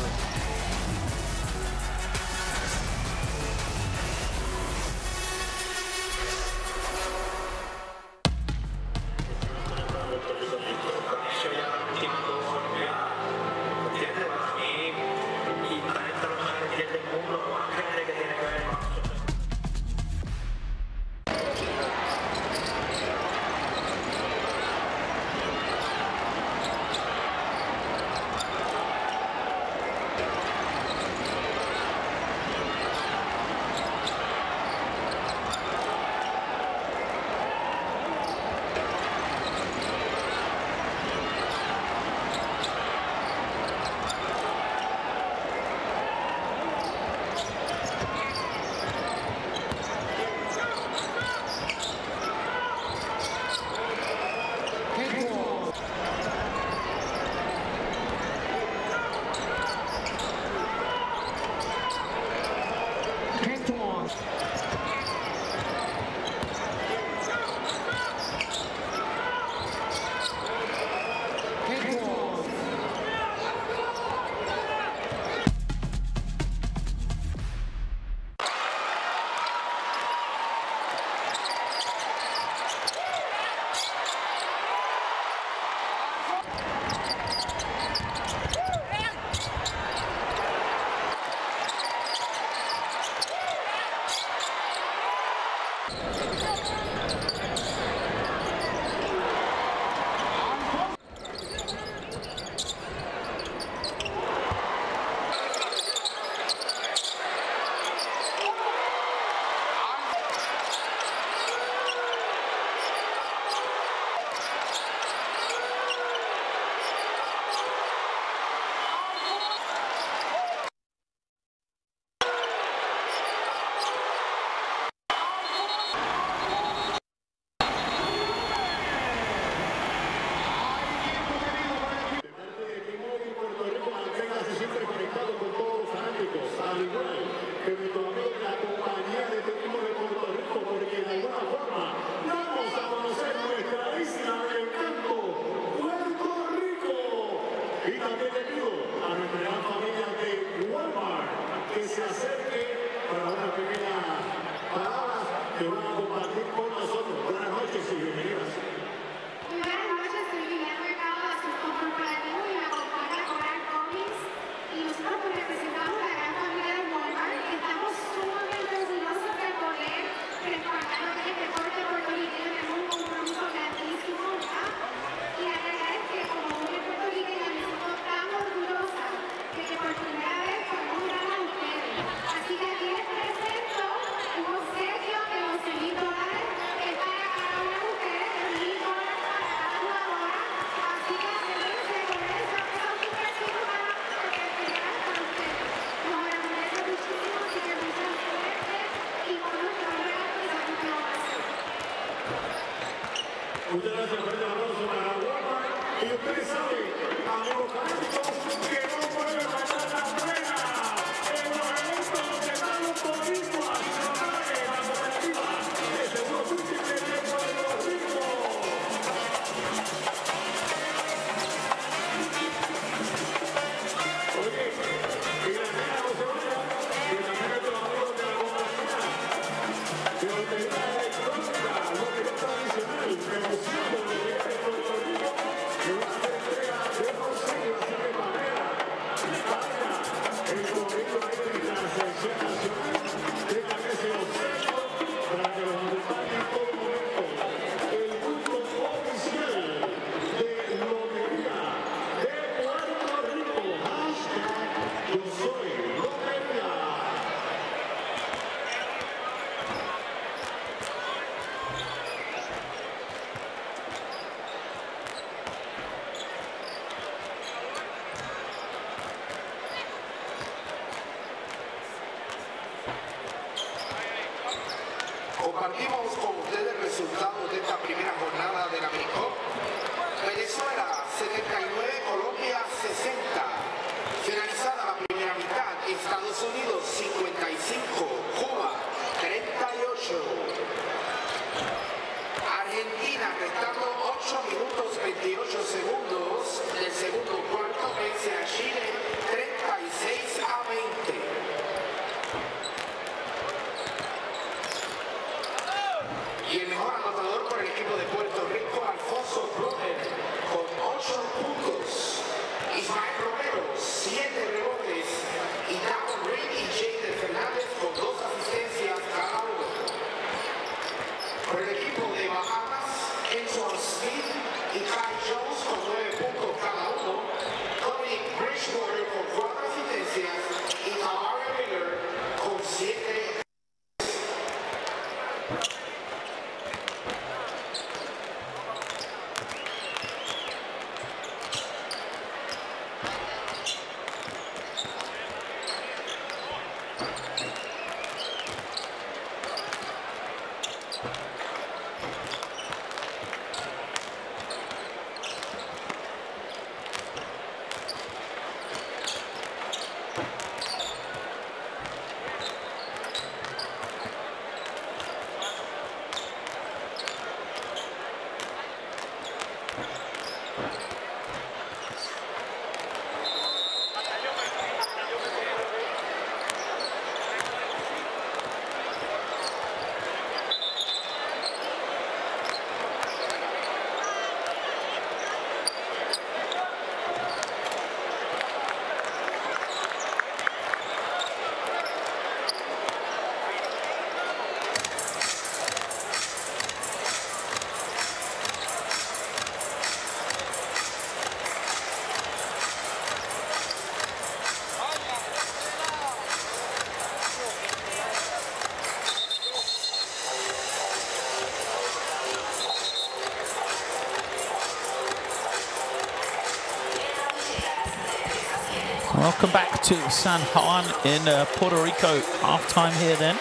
Welcome back to San Juan in uh, Puerto Rico. Halftime here then,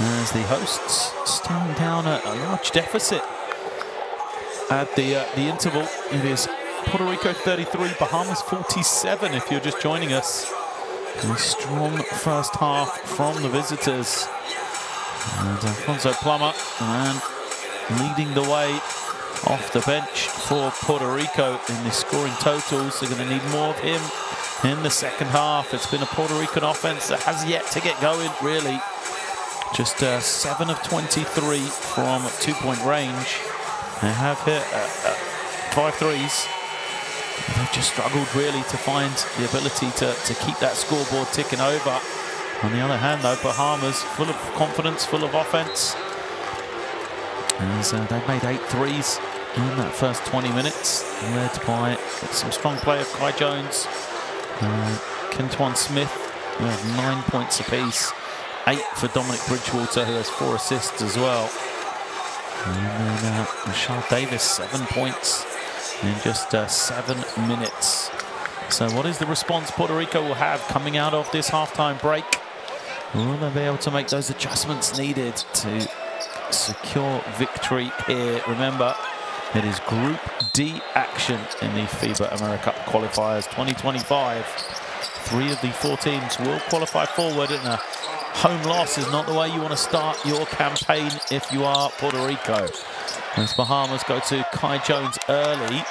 as the hosts stand down a, a large deficit at the uh, the interval. It is Puerto Rico 33, Bahamas 47. If you're just joining us, a strong first half from the visitors. And Alfonso Plummer and leading the way off the bench for Puerto Rico in the scoring totals. They're going to need more of him in the second half. It's been a Puerto Rican offense that has yet to get going, really. Just uh, 7 of 23 from two-point range. They have hit uh, uh, five threes. They've just struggled really to find the ability to, to keep that scoreboard ticking over. On the other hand, though, Bahamas full of confidence, full of offense. As uh, they've made eight threes in that first 20 minutes, led by some strong play of Kai Jones, uh, Kentwan Smith, nine points apiece, eight for Dominic Bridgewater, who has four assists as well. And then uh, Rashard Davis, seven points in just uh, seven minutes. So what is the response Puerto Rico will have coming out of this halftime break? Will they be able to make those adjustments needed to secure victory here? Remember, it is Group D action in the FIBA AmeriCup qualifiers 2025. Three of the four teams will qualify forward and a home loss is not the way you want to start your campaign if you are Puerto Rico. As Bahamas go to Kai Jones early.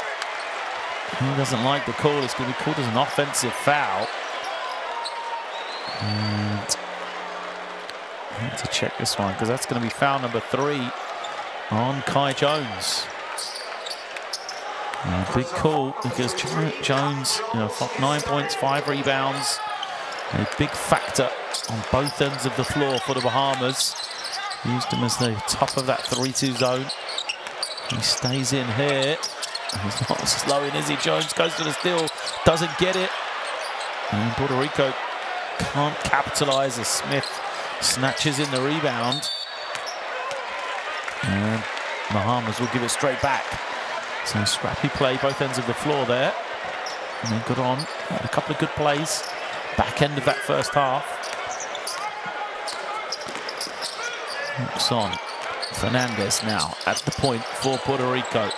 He doesn't like the call. It's going to be called as an offensive foul. And I to check this one because that's going to be foul number three on Kai Jones. Uh, big call because Jones, you know, nine points, five rebounds, a big factor on both ends of the floor for the Bahamas. Used him as the top of that 3-2 zone. He stays in here. He's not slowing, is he? Jones goes to the steal, doesn't get it. And Puerto Rico can't capitalize as Smith snatches in the rebound. And Bahamas will give it straight back. So scrappy play, both ends of the floor there. And then got on, a couple of good plays. Back end of that first half. Looks on. Fernandez now at the point for Puerto Rico.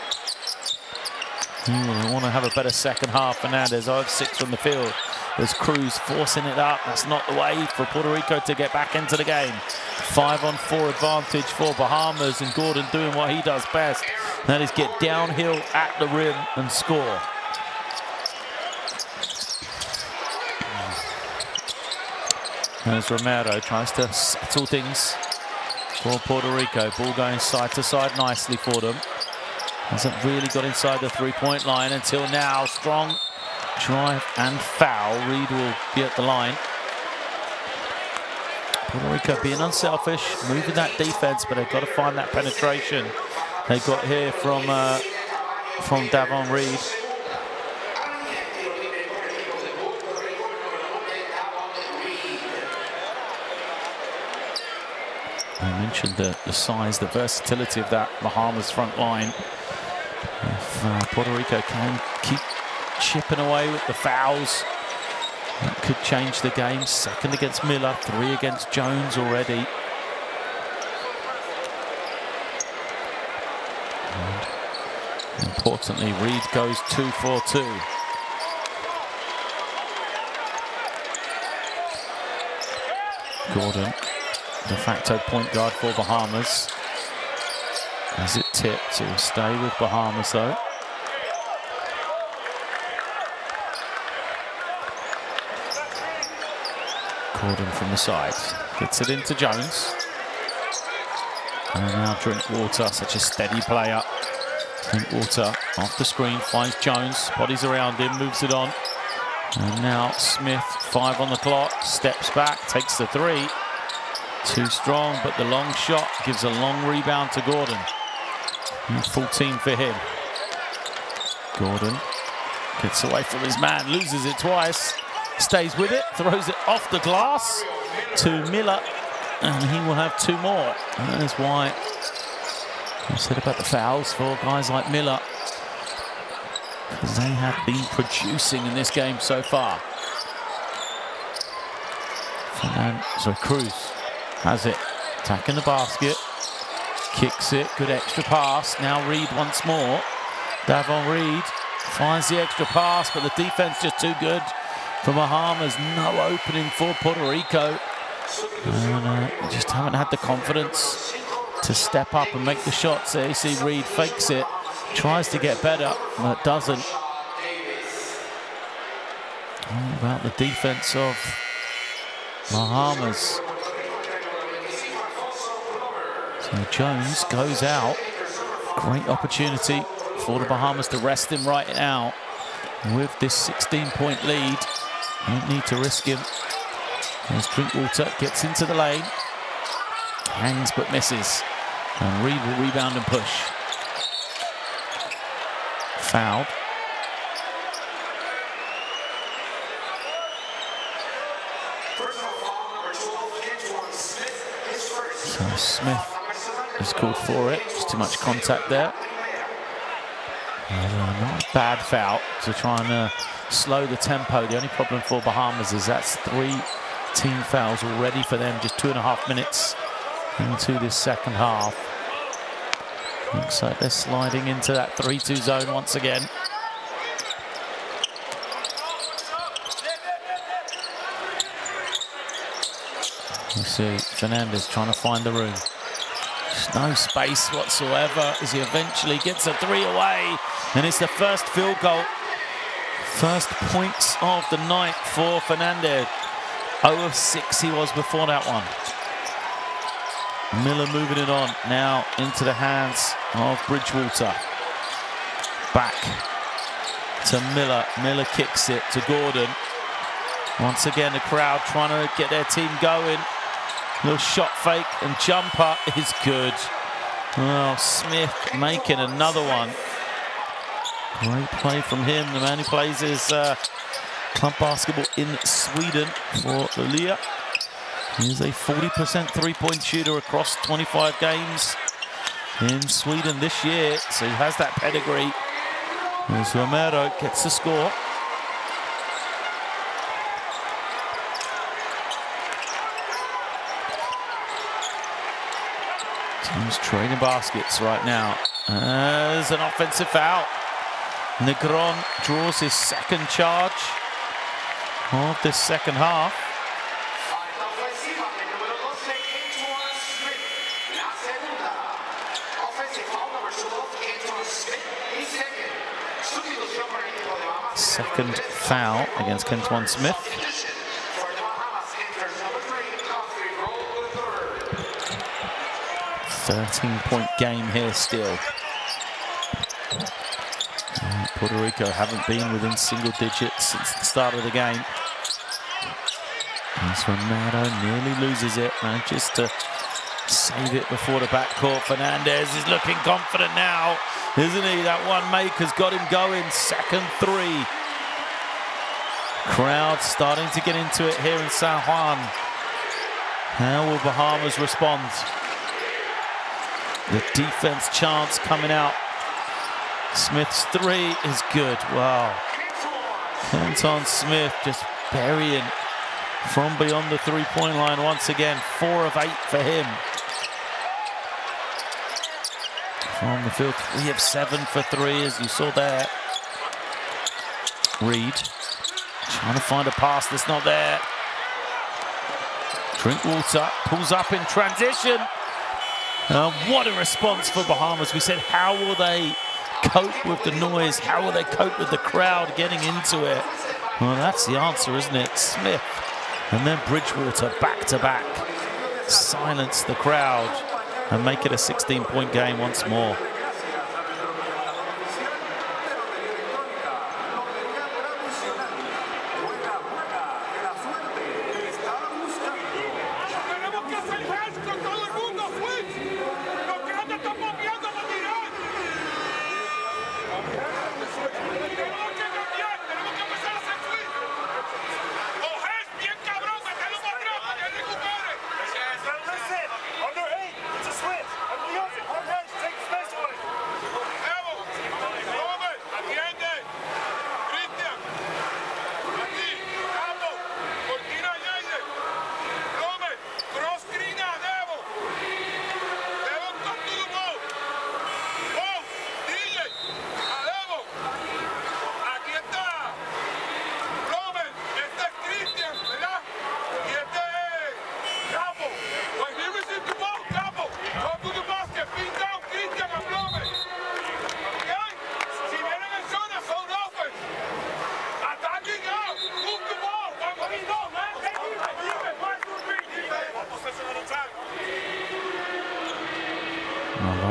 Mm, want to have a better second half. Fernandez 0 6 from the field. There's Cruz forcing it up. That's not the way for Puerto Rico to get back into the game. Five on four advantage for Bahamas and Gordon doing what he does best. That is get downhill at the rim and score. As Romero tries to settle things for Puerto Rico. Ball going side to side nicely for them. Hasn't really got inside the three-point line until now. Strong drive and foul. Reed will be at the line. Puerto Rico being unselfish, moving that defense, but they've got to find that penetration. They got here from uh, from Davon Reed. I mentioned the, the size, the versatility of that Bahamas front line. If uh, Puerto Rico can keep chipping away with the fouls, that could change the game. Second against Miller, three against Jones already. And importantly, Reed goes two for two. Gordon de facto point guard for Bahamas. As it tips, it will stay with Bahamas though. Gordon from the side. Gets it into Jones. And now Bridgewater, such a steady player. Bridgewater off the screen, finds Jones, bodies around him, moves it on. And now Smith, five on the clock, steps back, takes the three. Too strong, but the long shot gives a long rebound to Gordon. 14 for him. Gordon gets away from his man, loses it twice, stays with it, throws it off the glass to Miller, and he will have two more. That is why I said about the fouls for guys like Miller, because they have been producing in this game so far. So Cruz has it, attacking the basket, kicks it, good extra pass. Now Reed once more. Davon Reed finds the extra pass, but the defense just too good for Bahamas. No opening for Puerto Rico. And uh, just haven't had the confidence to step up and make the shots. AC Reed fakes it, tries to get better, but doesn't. All about the defense of Bahamas. So Jones goes out. Great opportunity for the Bahamas to rest him right now with this 16-point lead. Don't need to risk him. As Bridgewater gets into the lane. Hangs but misses. And Reed will rebound and push. Fouled. So Smith is called for it. Just too much contact there. Uh, not a bad foul to try and uh, slow the tempo. The only problem for Bahamas is that's three team fouls already for them. Just two and a half minutes into this second half. Looks like they're sliding into that 3-2 zone once again. You see Fernandez trying to find the room. There's no space whatsoever as he eventually gets a three away. And it's the first field goal. First points of the night for Fernandez. 0 of 6 he was before that one. Miller moving it on now into the hands of Bridgewater. Back to Miller. Miller kicks it to Gordon. Once again, the crowd trying to get their team going. Little shot fake and jumper is good. Well, Smith making another one. Great play from him. The man who plays his uh, club basketball in Sweden for Luleå. He's a 40% three-point shooter across 25 games in Sweden this year. So he has that pedigree. As Romero gets the score. Teams trading baskets right now. There's an offensive foul. Negron draws his second charge of this second half. Second foul against Kentwan Smith. 13-point game here still. Puerto Rico haven't been within single digits since the start of the game. As Romero nearly loses it, manages to save it before the backcourt. Fernandez is looking confident now, isn't he? That one make has got him going. Second three. Crowd starting to get into it here in San Juan. How will Bahamas respond? The defense chance coming out. Smith's three is good. Wow. Anton Smith just burying from beyond the three-point line once again. Four of eight for him. From the field, three of seven for three, as you saw there. Reed trying to find a pass that's not there. Bridgewater pulls up in transition. Uh, what a response for Bahamas. We said, how will they cope with the noise? How will they cope with the crowd getting into it? Well, that's the answer, isn't it? Smith and then Bridgewater back to back. Silence the crowd and make it a 16-point game once more. Under eight, it's a switch. Under the other, hard hedge, take the space away.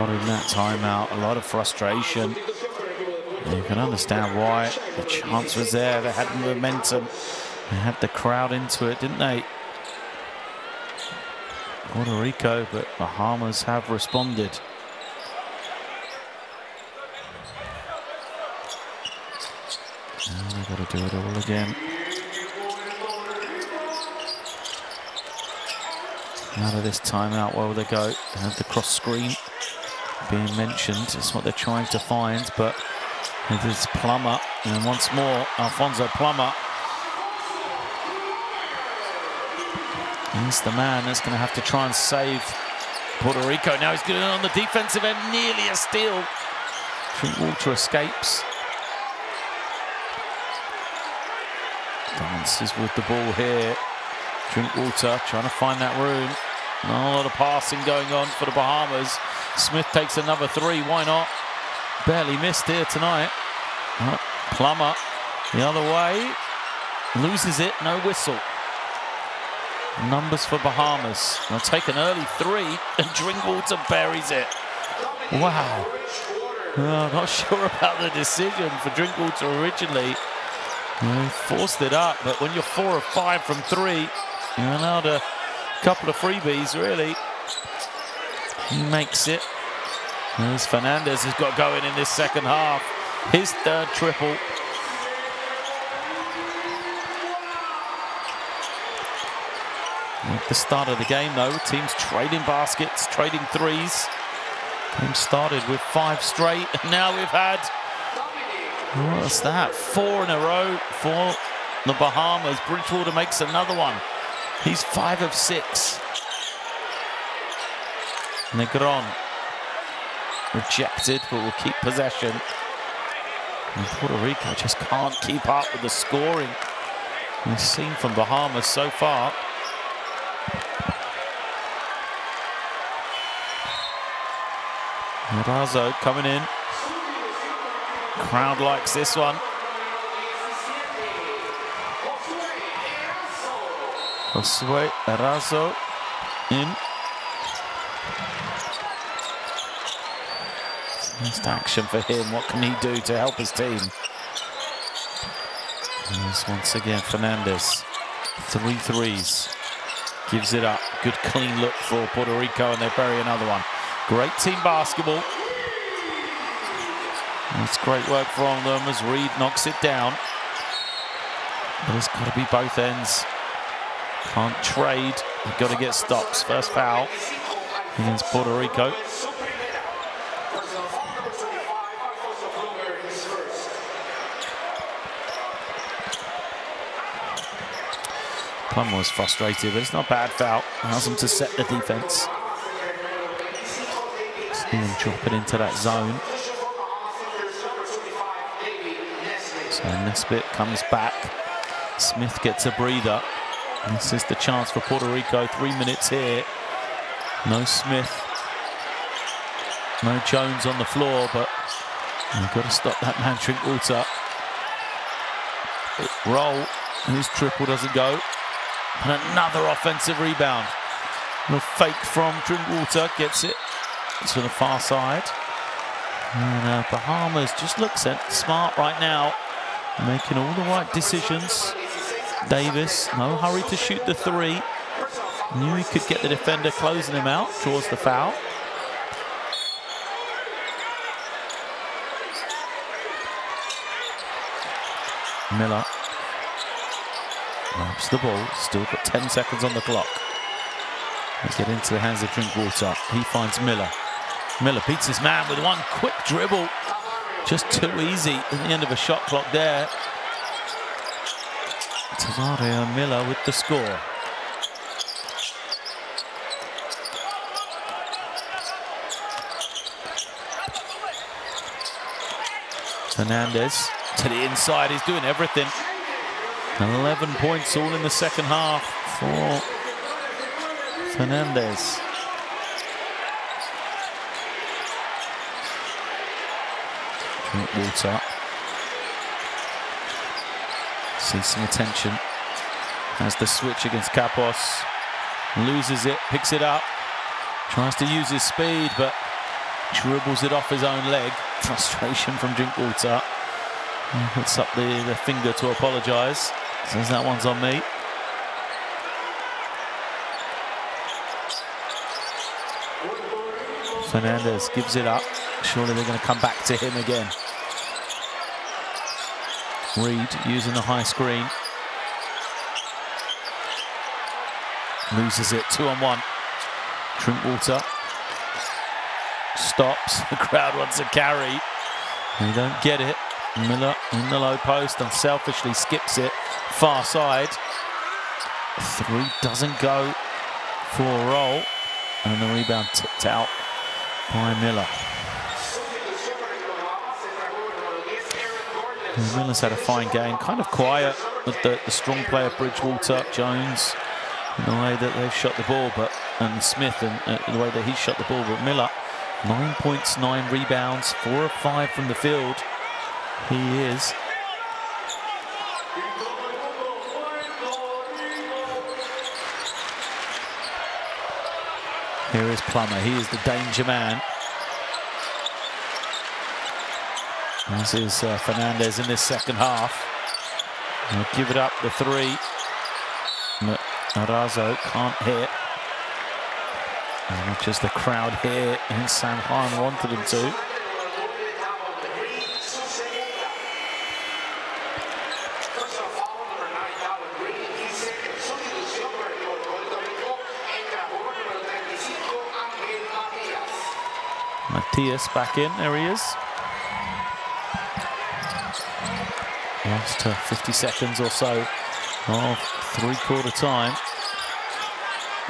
lot in that timeout, a lot of frustration. You can understand why. The chance was there. They had momentum. They had the crowd into it, didn't they? Puerto Rico, but Bahamas have responded. Now they've got to do it all again. Out of this timeout, where will they go? They have the cross screen being mentioned. It's what they're trying to find, but it is Plummer. And once more, Alfonso Plummer. He's the man that's going to have to try and save Puerto Rico. Now he's going on the defensive end, nearly a steal. Bridgewater escapes. Dances with the ball here. Bridgewater trying to find that room. Not a lot of passing going on for the Bahamas. Smith takes another three. Why not? Barely missed here tonight. Oh, Plummer the other way. Loses it. No whistle. Numbers for Bahamas. They'll take an early three and Bridgewater buries it. Wow. Oh, not sure about the decision for Bridgewater originally. Forced it up, but when you're four or five from three, you're allowed a couple of freebies, really. He makes it. There's Fernandez has got going in this second half. His third triple. At the start of the game, though, teams trading baskets, trading threes. Game started with five straight, and now we've had, what's that, four in a row for the Bahamas. Bridgewater makes another one. He's five of six. Negron rejected, but will keep possession. And Puerto Rico just can't keep up with the scoring we've seen from Bahamas so far. Razo coming in. Crowd likes this one. Josue Erazo in. First action for him. What can he do to help his team? There's once again Fernandez. Three threes. Gives it up. Good clean look for Puerto Rico and they bury another one. Great team basketball. It's great work from them as Reed knocks it down. It's got to be both ends. Can't trade. You've got to get stops. First foul against Puerto Rico. Plum was frustrated, but it's not a bad foul. Allows them to set the defense. See them drop it into that zone. So Nesbitt comes back. Smith gets a breather. This is the chance for Puerto Rico. Three minutes here. No Smith. No Jones on the floor, but you've got to stop that man Bridgewater. Rolle. His triple doesn't go. And another offensive rebound. A fake from Bridgewater gets it It's to the far side. And uh, Bahamas just looks smart right now, making all the right decisions. Davis, no hurry to shoot the three. Knew he could get the defender closing him out, draws the foul. Miller grabs the ball, still got 10 seconds on the clock. They get into the hands of Bridgewater. He finds Miller. Miller beats his man with one quick dribble. Just too easy at the end of a shot clock there. Tavares Miller with the score. Fernandez to the inside, he's doing everything. 11 points all in the second half for Fernandez. Bridgewater. See some attention. Has the switch against Kappos. Loses it, picks it up. Tries to use his speed, but dribbles it off his own leg. Frustration from Bridgewater. Puts up the, the finger to apologise. Says that one's on me. Fernandez gives it up. Surely they're going to come back to him again. Reed using the high screen. Loses it, two on one. Bridgewater stops. The crowd wants a carry. They don't get it. Miller in the low post and selfishly skips it far side. Three doesn't go for a Rolle. And the rebound tipped out by Miller. And Miller's had a fine game, kind of quiet with the, the strong player Bridgewater, Jones, in the way that they've shot the ball, but and Smith and uh, the way that he shot the ball. But Miller, nine points, nine rebounds, four or five from the field. He is. Here is Plummer. He is the danger man. This is uh, Fernandez in this second half. He'll give it up the three. But Erazo can't hit. As much as the crowd here in San Juan wanted him to. Matias back in, there he is. Last uh, 50 seconds or so of three-quarter time.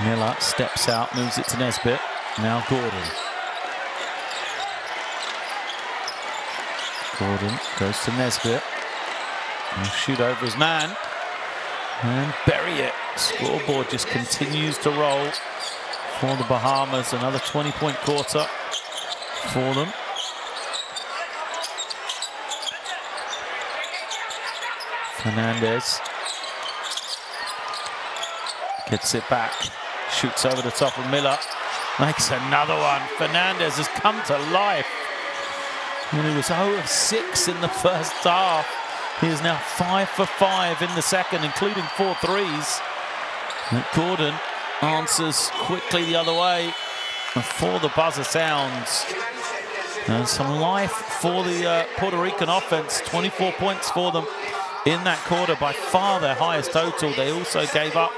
Miller steps out, moves it to Nesbitt. Now Gordon. Gordon goes to Nesbitt. He'll shoot over his man. And bury it. Scoreboard just continues to roll for the Bahamas. Another 20-point quarter for them. Fernandez gets it back, shoots over the top of Miller, makes another one. Fernandez has come to life. And he was 0 of 6 in the first half. He is now 5 for 5 in the second, including four threes. And Gordon answers quickly the other way before the buzzer sounds. And some life for the uh, Puerto Rican offense. 24 points for them in that quarter, by far their highest total. They also gave up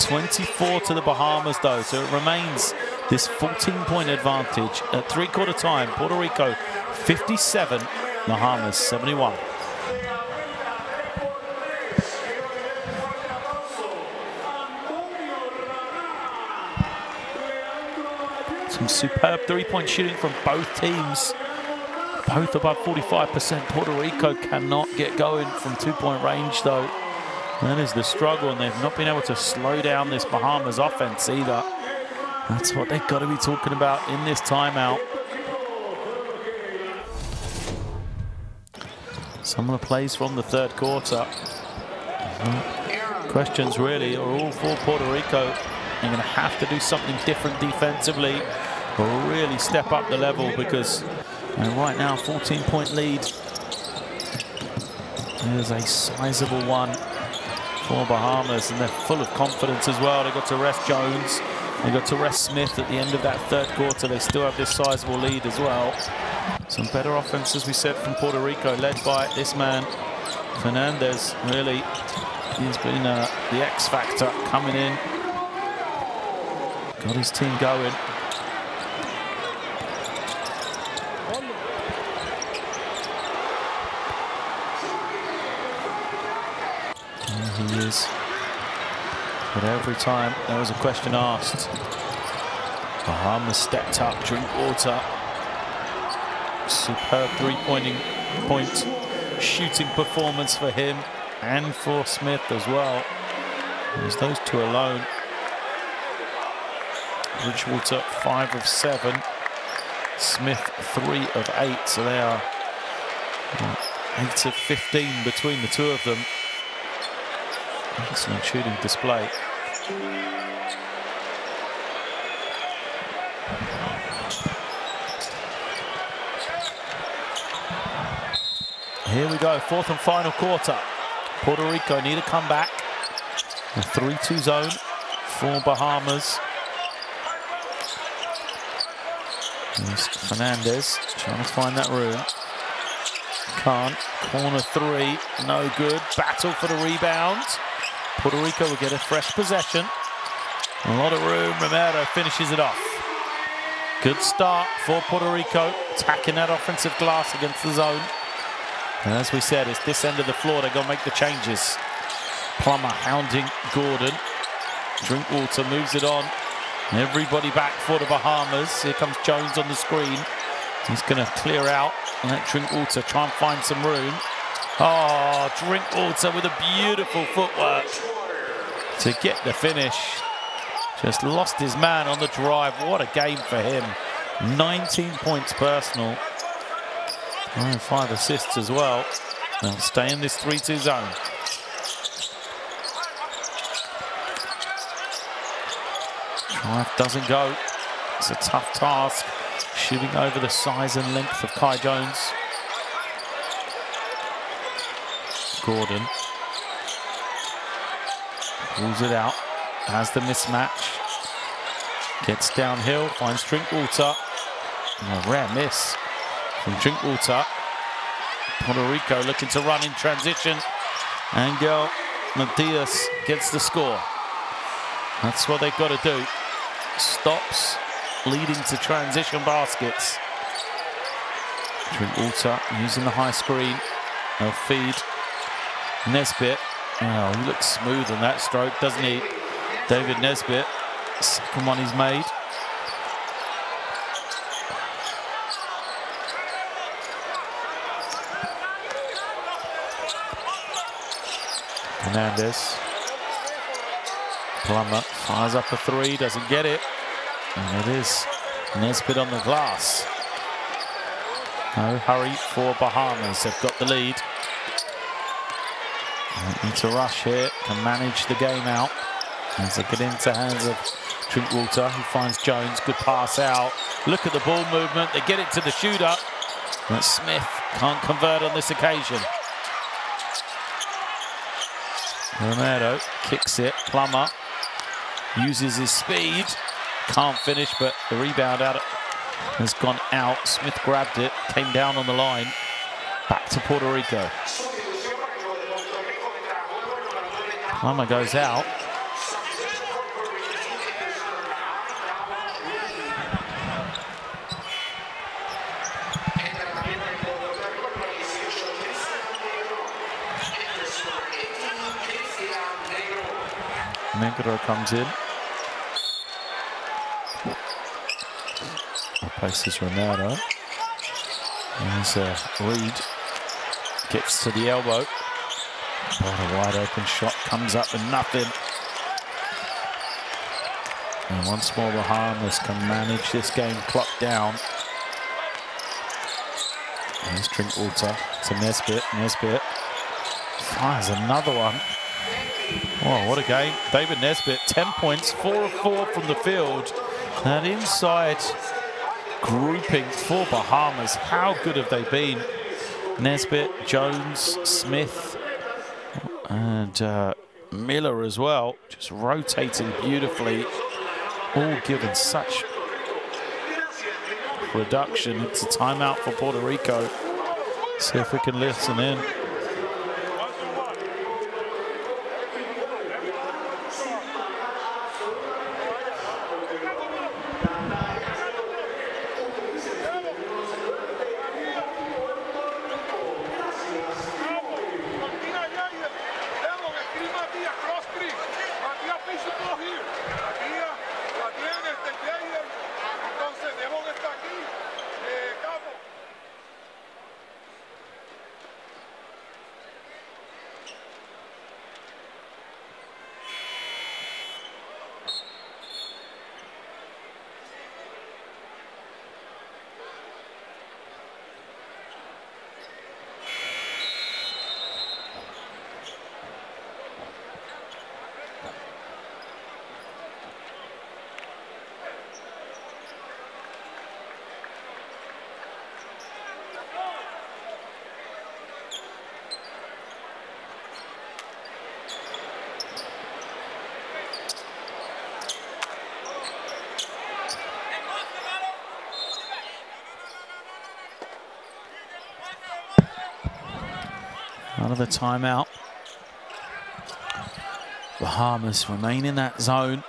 24 to the Bahamas, though, so it remains this 14-point advantage at three-quarter time. Puerto Rico 57, Bahamas 71. Some superb three-point shooting from both teams. Both above 45%. Puerto Rico cannot get going from two-point range, though. That is the struggle, and they've not been able to slow down this Bahamas offense either. That's what they've got to be talking about in this timeout. Some of the plays from the third quarter. Questions really are all for Puerto Rico. They're going to have to do something different defensively really step up the level because right now 14 point lead. There's a sizable one for Bahamas and they're full of confidence as well. They got to rest Jones. They got to rest Smith at the end of that third quarter. They still have this sizable lead as well. Some better offense, as we said, from Puerto Rico, led by this man, Fernandez. Really, he's been uh, the X factor coming in. Got his team going. But every time there was a question asked, Bahamas stepped up, Bridgewater. Superb three-pointing point shooting performance for him and for Smith as well. It was those two alone. Bridgewater, five of seven. Smith, three of eight. So they are eight of 15 between the two of them. Excellent shooting display. Here we go, fourth and final quarter. Puerto Rico need a comeback. A 3-2 zone for Bahamas. There's Fernandez trying to find that room. Can't. Corner three, no good. Battle for the rebound. Puerto Rico will get a fresh possession. A lot of room. Romero finishes it off. Good start for Puerto Rico, attacking that offensive glass against the zone. And as we said, it's this end of the floor. They're going to make the changes. Plummer hounding Gordon. Bridgewater moves it on. Everybody back for the Bahamas. Here comes Jones on the screen. He's going to clear out and let Bridgewater try and find some room. Oh, Bridgewater with a beautiful footwork to get the finish. Just lost his man on the drive. What a game for him. 19 points personal. And five assists as well. They'll stay in this 3-2 zone. Drive doesn't go. It's a tough task. Shooting over the size and length of Kai Jones. Gordon. Pulls it out. Has the mismatch. Gets downhill. Finds Bridgewater. And a rare miss from Bridgewater. Puerto Rico looking to run in transition. Angel Matias gets the score. That's what they've got to do. Stops leading to transition baskets. Bridgewater using the high screen. They'll feed Nesbitt. Oh, he looks smooth on that stroke, doesn't he? David Nesbitt. Second one he's made. Hernandez. Plummer fires up a three, doesn't get it. And it is Nesbitt on the glass. No hurry for Bahamas. They've got the lead. Don't need to rush here. Can manage the game out. As they get into hands of Bridgewater, who finds Jones. Good pass out. Look at the ball movement. They get it to the shooter. But Smith can't convert on this occasion. Romero kicks it. Plummer uses his speed. Can't finish, but the rebound out has gone out. Smith grabbed it, came down on the line. Back to Puerto Rico. Plummer goes out. Negron comes in. Replaces Romero. There's a uh, Reed. Gets to the elbow. What a wide open shot comes up and nothing. And once more Bahamas can manage this game clock down. There's Bridgewater to Nesbitt. Nesbitt fires another one. Oh, what a game. David Nesbitt, 10 points, 4 of 4 from the field. And inside grouping for Bahamas, how good have they been? Nesbitt, Jones, Smith, uh, Miller as well, just rotating beautifully, all given such production. It's a timeout for Puerto Rico. See if we can listen in. The timeout. Bahamas remain in that zone.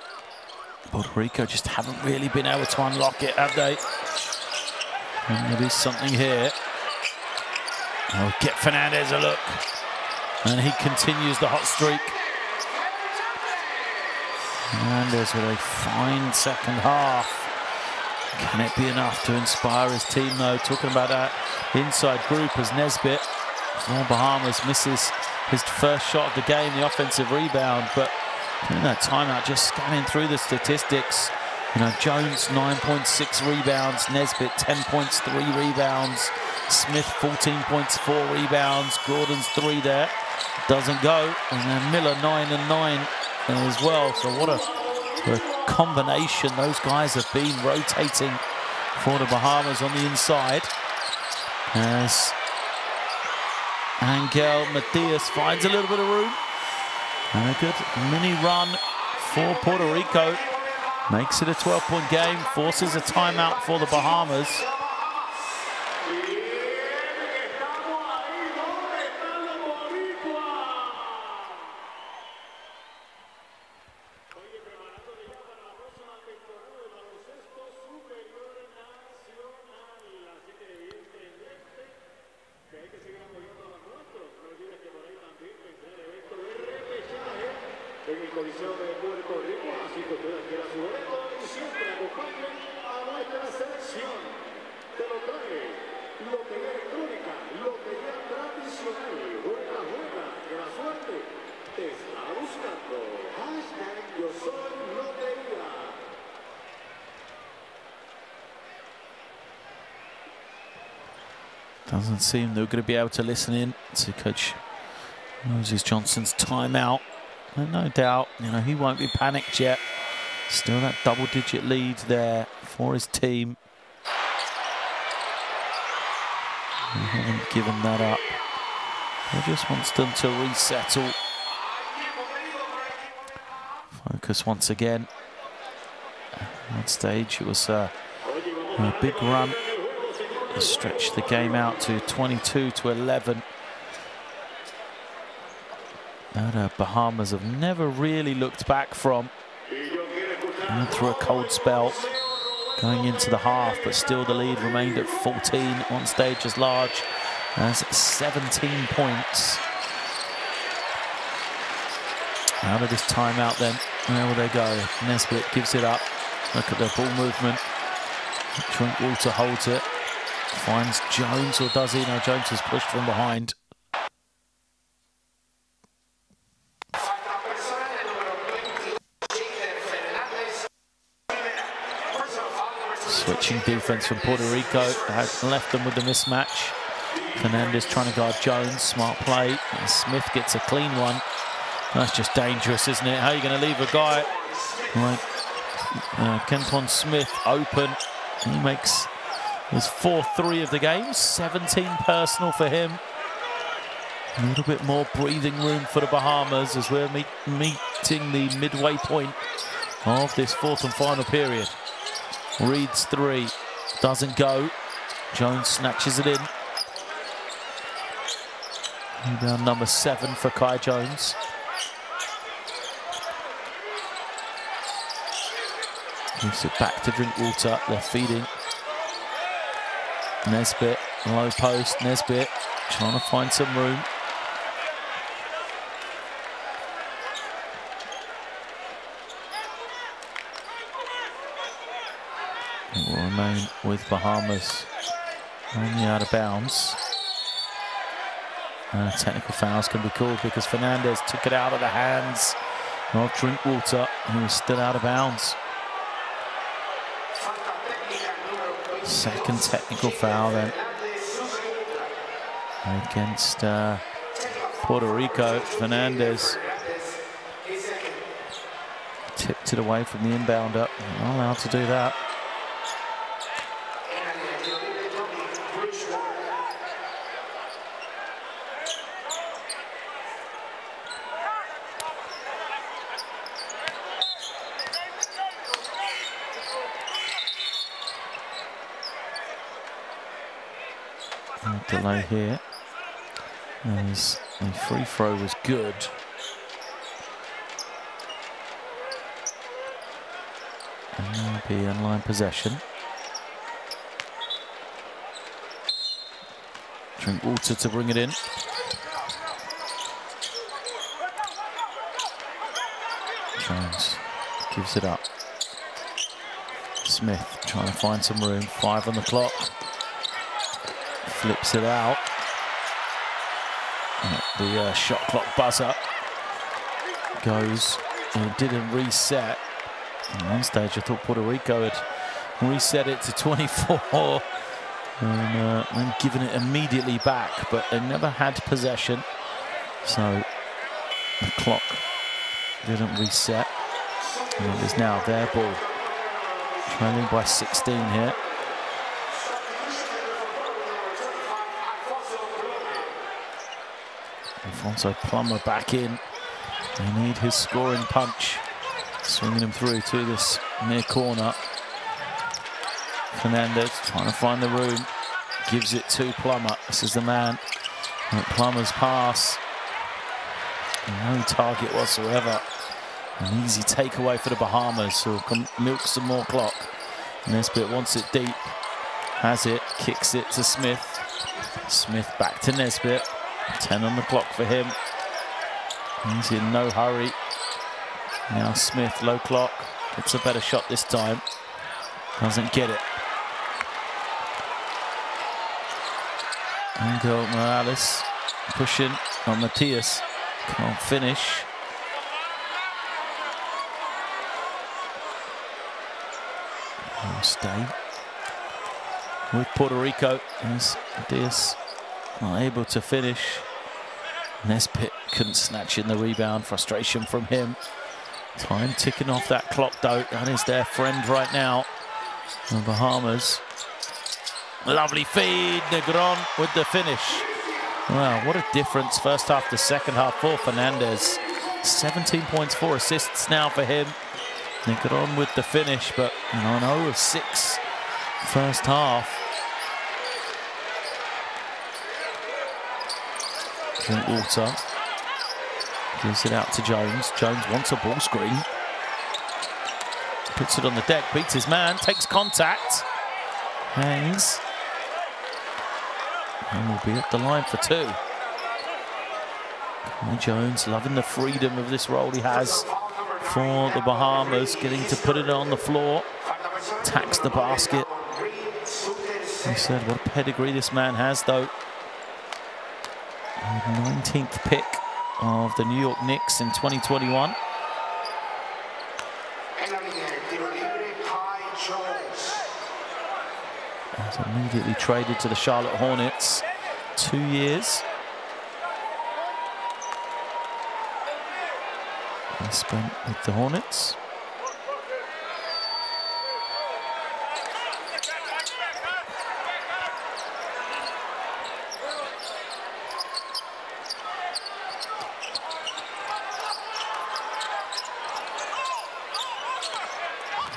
Puerto Rico just haven't really been able to unlock it, have they? And there is something here. Oh, get Fernandez a look. And he continues the hot streak. Fernandez with a fine second half. Can it be enough to inspire his team, though? Talking about that inside group as Nesbitt for Bahamas misses his first shot of the game, the offensive rebound, but in that timeout, just scanning through the statistics, you know, Jones 9.6 rebounds, Nesbitt 10 points, three rebounds, Smith 14 points, four rebounds, Gordon's three there, doesn't go, and then Miller nine and nine as well. So what a, what a combination those guys have been rotating for the Bahamas on the inside. As Angel Matias finds a little bit of room. And a good mini run for Puerto Rico. Makes it a 12-point game, forces a timeout for the Bahamas. Seem they're going to be able to listen in to Coach Moses Johnson's timeout. And no doubt, you know, he won't be panicked yet. Still that double-digit lead there for his team. He haven't given that up. He just wants them to resettle. Focus once again. On stage, it was uh, a big run stretch the game out to 22 to 11. That uh, Bahamas have never really looked back from. Went through a cold spell going into the half, but still the lead remained at 14 on stage as large as 17 points. Out of this timeout then, where will they go? Nesbitt gives it up. Look at the ball movement. Bridgewater holds it. Finds Jones, or does he? No, Jones is pushed from behind. Switching defense from Puerto Rico has left them with the mismatch. Fernandez trying to guard Jones, smart play. And Smith gets a clean one. That's just dangerous, isn't it? How are you going to leave a guy like uh, Kentwan Smith open? He makes his fourth three of the game, 17 personal for him. A little bit more breathing room for the Bahamas as we're meet, meeting the midway point of this fourth and final period. Reed's three, doesn't go. Jones snatches it in. Rebound number seven for Kai Jones. Gives it back to Bridgewater. They're feeding. Nesbitt, low post. Nesbitt trying to find some room. It will remain with Bahamas only out of bounds. Uh, technical fouls can be called because Fernandez took it out of the hands of Bridgewater, who was still out of bounds. Second technical foul then against uh, Puerto Rico. Fernandez tipped it away from the inbounder. Not allowed to do that. delay here. As free throw was good. And now be in line possession. Bridgewater to bring it in. Jones gives it up. Smith trying to find some room. Five on the clock. Flips it out. The uh, shot clock buzzer goes. And didn't reset. At one stage, I thought Puerto Rico had reset it to 24 and uh, given it immediately back, but they never had possession. So the clock didn't reset. And it is now their ball. Trailing by 16 here. Alfonso Plummer back in. They need his scoring punch. Swinging him through to this near corner. Fernandez trying to find the room. Gives it to Plummer. This is the man. And Plummer's pass. No target whatsoever. An easy takeaway for the Bahamas, who can milk some more clock. Nesbitt wants it deep. Has it. Kicks it to Smith. Smith back to Nesbitt. 10 on the clock for him. He's in no hurry. Now Smith, low clock. Gets a better shot this time. Doesn't get it. Angel Morales pushing on Matias. Can't finish. Stay with Puerto Rico as not able to finish. Nesbitt couldn't snatch in the rebound. Frustration from him. Time ticking off that clock, though. That is their friend right now. The Bahamas. Lovely feed. Negron with the finish. Wow, what a difference first half to second half for Fernandez. 17 points, four assists now for him. Negron with the finish, but you know, an 0 of 6 first half. Bridgewater. Gives it out to Jones. Jones wants a ball screen. Puts it on the deck, beats his man, takes contact. Hangs. And will be at the line for two. Jones loving the freedom of this role he has for the Bahamas, getting to put it on the floor. Tax the basket. He said what a pedigree this man has though. 19th pick of the New York Knicks in 2021. Was immediately traded to the Charlotte Hornets. Two years. Spent with the Hornets.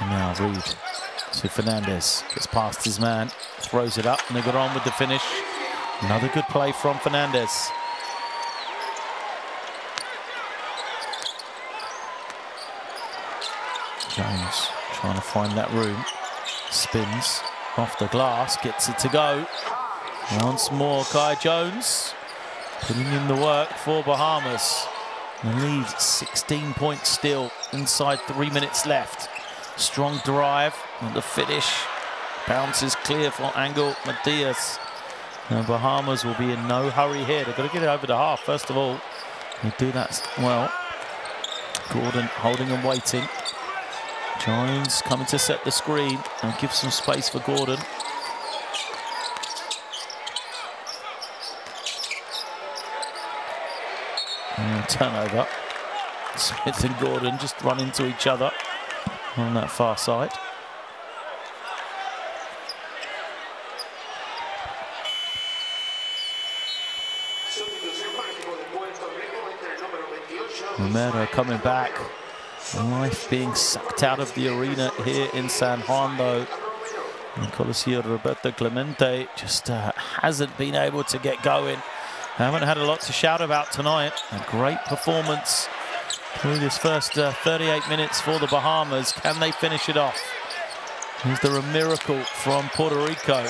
And now Reed to Fernandez. Gets past his man, throws it up, and they with the finish. Another good play from Fernandez. Jones trying to find that room. Spins off the glass, gets it to go. Once more, Kai Jones putting in the work for Bahamas. The lead 16 points still inside three minutes left. Strong drive and the finish. Bounces clear for Angel Matias. The Bahamas will be in no hurry here. They've got to get it over the half, first of all. They do that well. Gordon holding and waiting. Jones coming to set the screen and give some space for Gordon. And turnover. Smith and Gordon just run into each other on that far side. Romero coming back. Life being sucked out of the arena here in San Juan, though. And Coliseo Roberto Clemente just uh, hasn't been able to get going. Haven't had a lot to shout about tonight. A great performance through this first uh, 38 minutes for the Bahamas. Can they finish it off? Is there a miracle from Puerto Rico?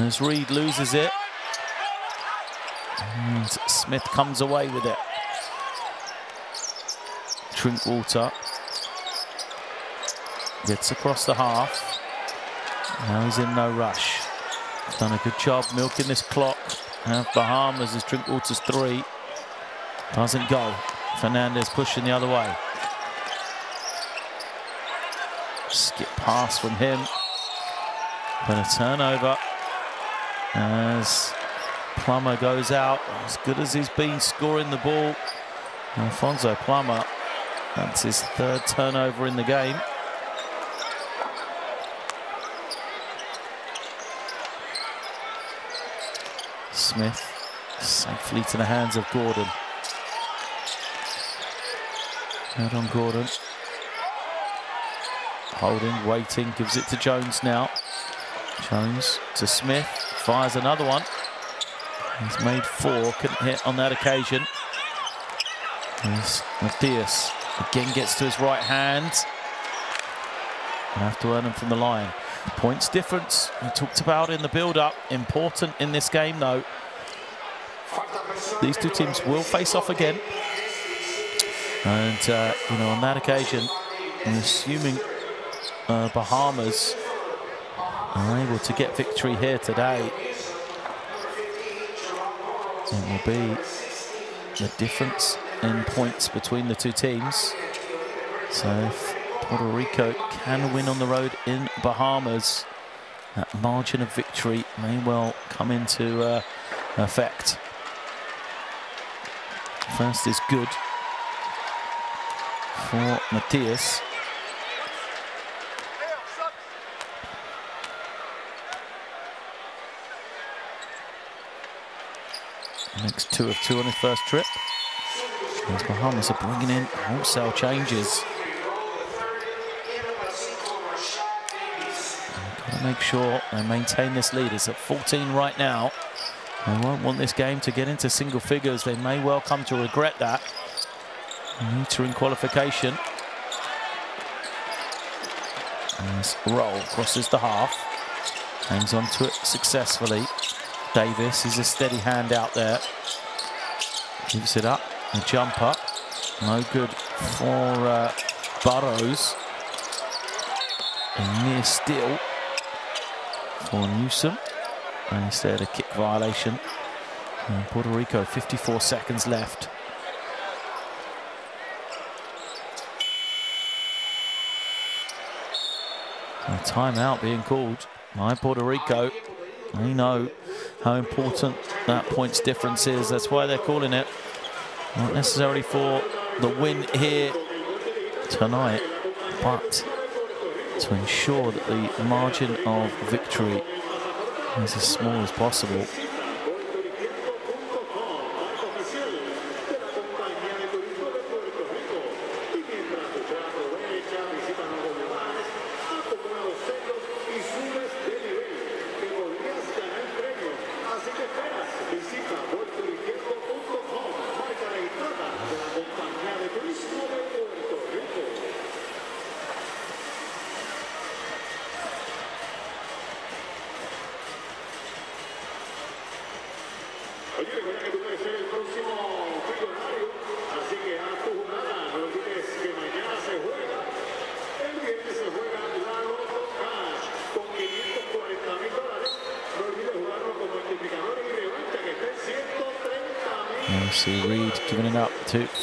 As Reed loses it. And Smith comes away with it. Bridgewater gets across the half. Now he's in no rush. Done a good job milking this clock. Bahamas as Bridgewater's three. Doesn't go. Fernandez pushing the other way. Skip pass from him. But a turnover as Plummer goes out. As good as he's been scoring the ball. Alfonso Plummer, that's his third turnover in the game. Smith safely to the hands of Gordon. Out on Gordon. Holding, waiting, gives it to Jones now. Jones to Smith, fires another one. He's made four, couldn't hit on that occasion. Here's Matias, again gets to his right hand. And have to earn him from the line. Points difference, we talked about in the build-up. Important in this game, though. These two teams will face off again. And, uh, you know, on that occasion, I'm assuming uh, Bahamas are able to get victory here today. It will be the difference in points between the two teams. So if Puerto Rico can win on the road in Bahamas, that margin of victory may well come into uh, effect. First is good for Matias. Next two of two on his first trip. As Bahamas are bringing in wholesale changes. Got to make sure they maintain this lead. It's at 14 right now. They won't want this game to get into single figures. They may well come to regret that. Metering qualification. As Rolle crosses the half. Hangs on to it successfully. Davis is a steady hand out there. Keeps it up. A jump up. No good for uh, Burrows. A near steal for Newsom. And instead a kick violation. And Puerto Rico, 54 seconds left. A timeout being called by Puerto Rico. They know how important that points difference is. That's why they're calling it. Not necessarily for the win here tonight, but to ensure that the margin of victory is as small as possible.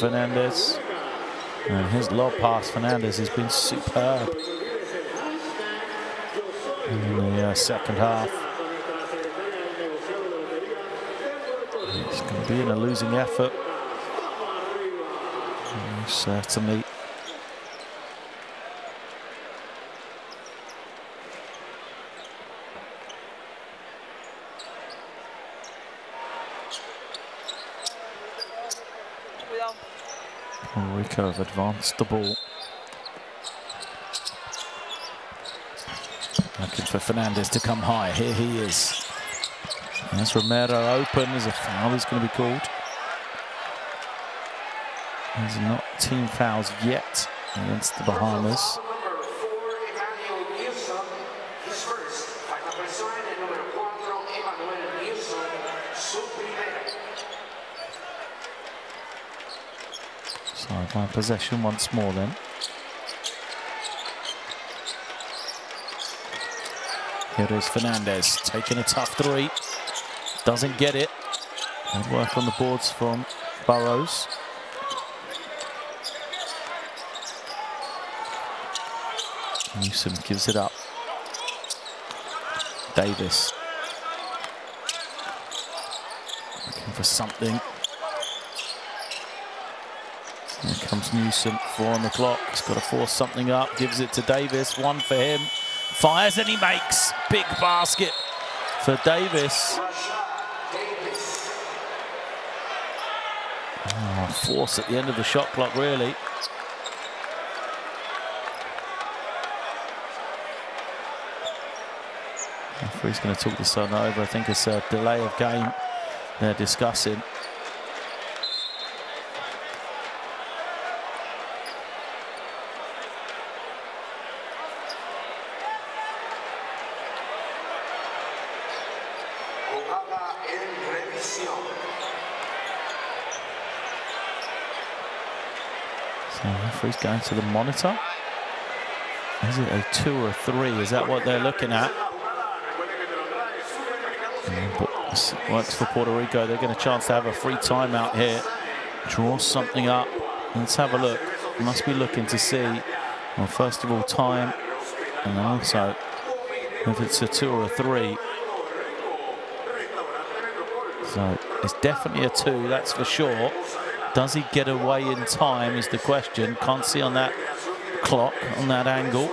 Fernandez. And his lob pass, Fernandez, has been superb in the uh, second half. It's going to be in a losing effort. Mm, Certainly. Puerto Rico have advanced the ball. Looking for Fernandez to come high. Here he is. As Romero open, there's a foul is going to be called. There's not team fouls yet against the Bahamas. Number four, Emmanuel Newsom. His first. Falta persona en el número cuatro, Emmanuel Newsom. Su primera. Sideline possession once more then. Here is Fernandez taking a tough three. Doesn't get it. Good work on the boards from Burrows. Newsom gives it up. Davis. Looking for something. Here Newsom, four on the clock. He's got to force something up, gives it to Davis, one for him. Fires and he makes. Big basket for Davis. Oh, force at the end of the shot clock, really. Referee's going to talk the sun over. I think it's a delay of game they're discussing. Referee's going to the monitor. Is it a two or a three? Is that what they're looking at? Works for Puerto Rico. They're getting a chance to have a free timeout here. Draw something up. Let's have a look. Must be looking to see, well, first of all, time, and also if it's a two or a three. So it's definitely a two, that's for sure. Does he get away in time is the question. Can't see on that clock, on that angle.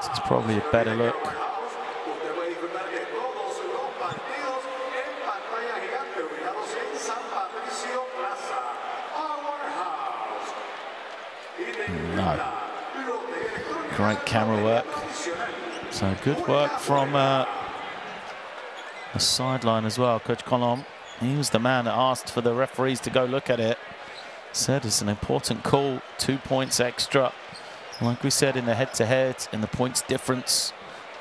This is probably a better look. No. Great camera work. So good work from uh, sideline as well. Coach Colom, he was the man that asked for the referees to go look at it. Said it's an important call, two points extra. Like we said in the head-to-head, in the points difference,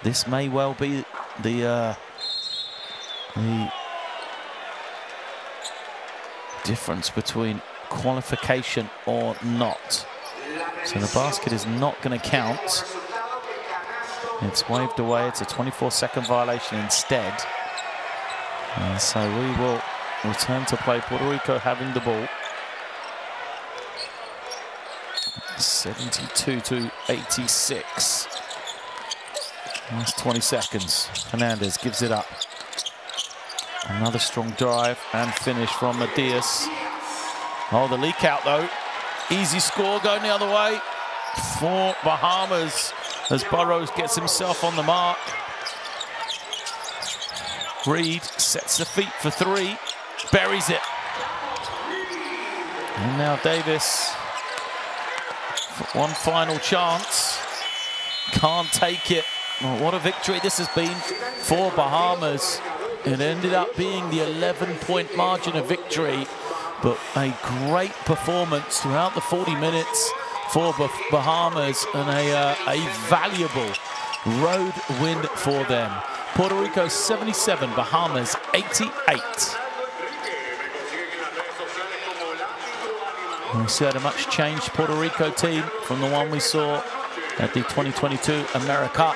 this may well be the uh, the difference between qualification or not. So the basket is not going to count. It's waved away. It's a 24-second violation instead. And so we will return to play. Puerto Rico having the ball. 72 to 86. Last 20 seconds. Fernandez gives it up. Another strong drive and finish from Matias. Oh, the leak out though. Easy score going the other way for Bahamas as Burrows gets himself on the mark. Reed sets the feet for three, buries it. And now Davis, one final chance, can't take it. What a victory this has been for Bahamas. It ended up being the 11-point margin of victory, but a great performance throughout the 40 minutes for Bah- Bahamas and a, uh, a valuable road win for them. Puerto Rico 77, Bahamas 88. We said a much changed Puerto Rico team from the one we saw at the 2022 AmeriCup.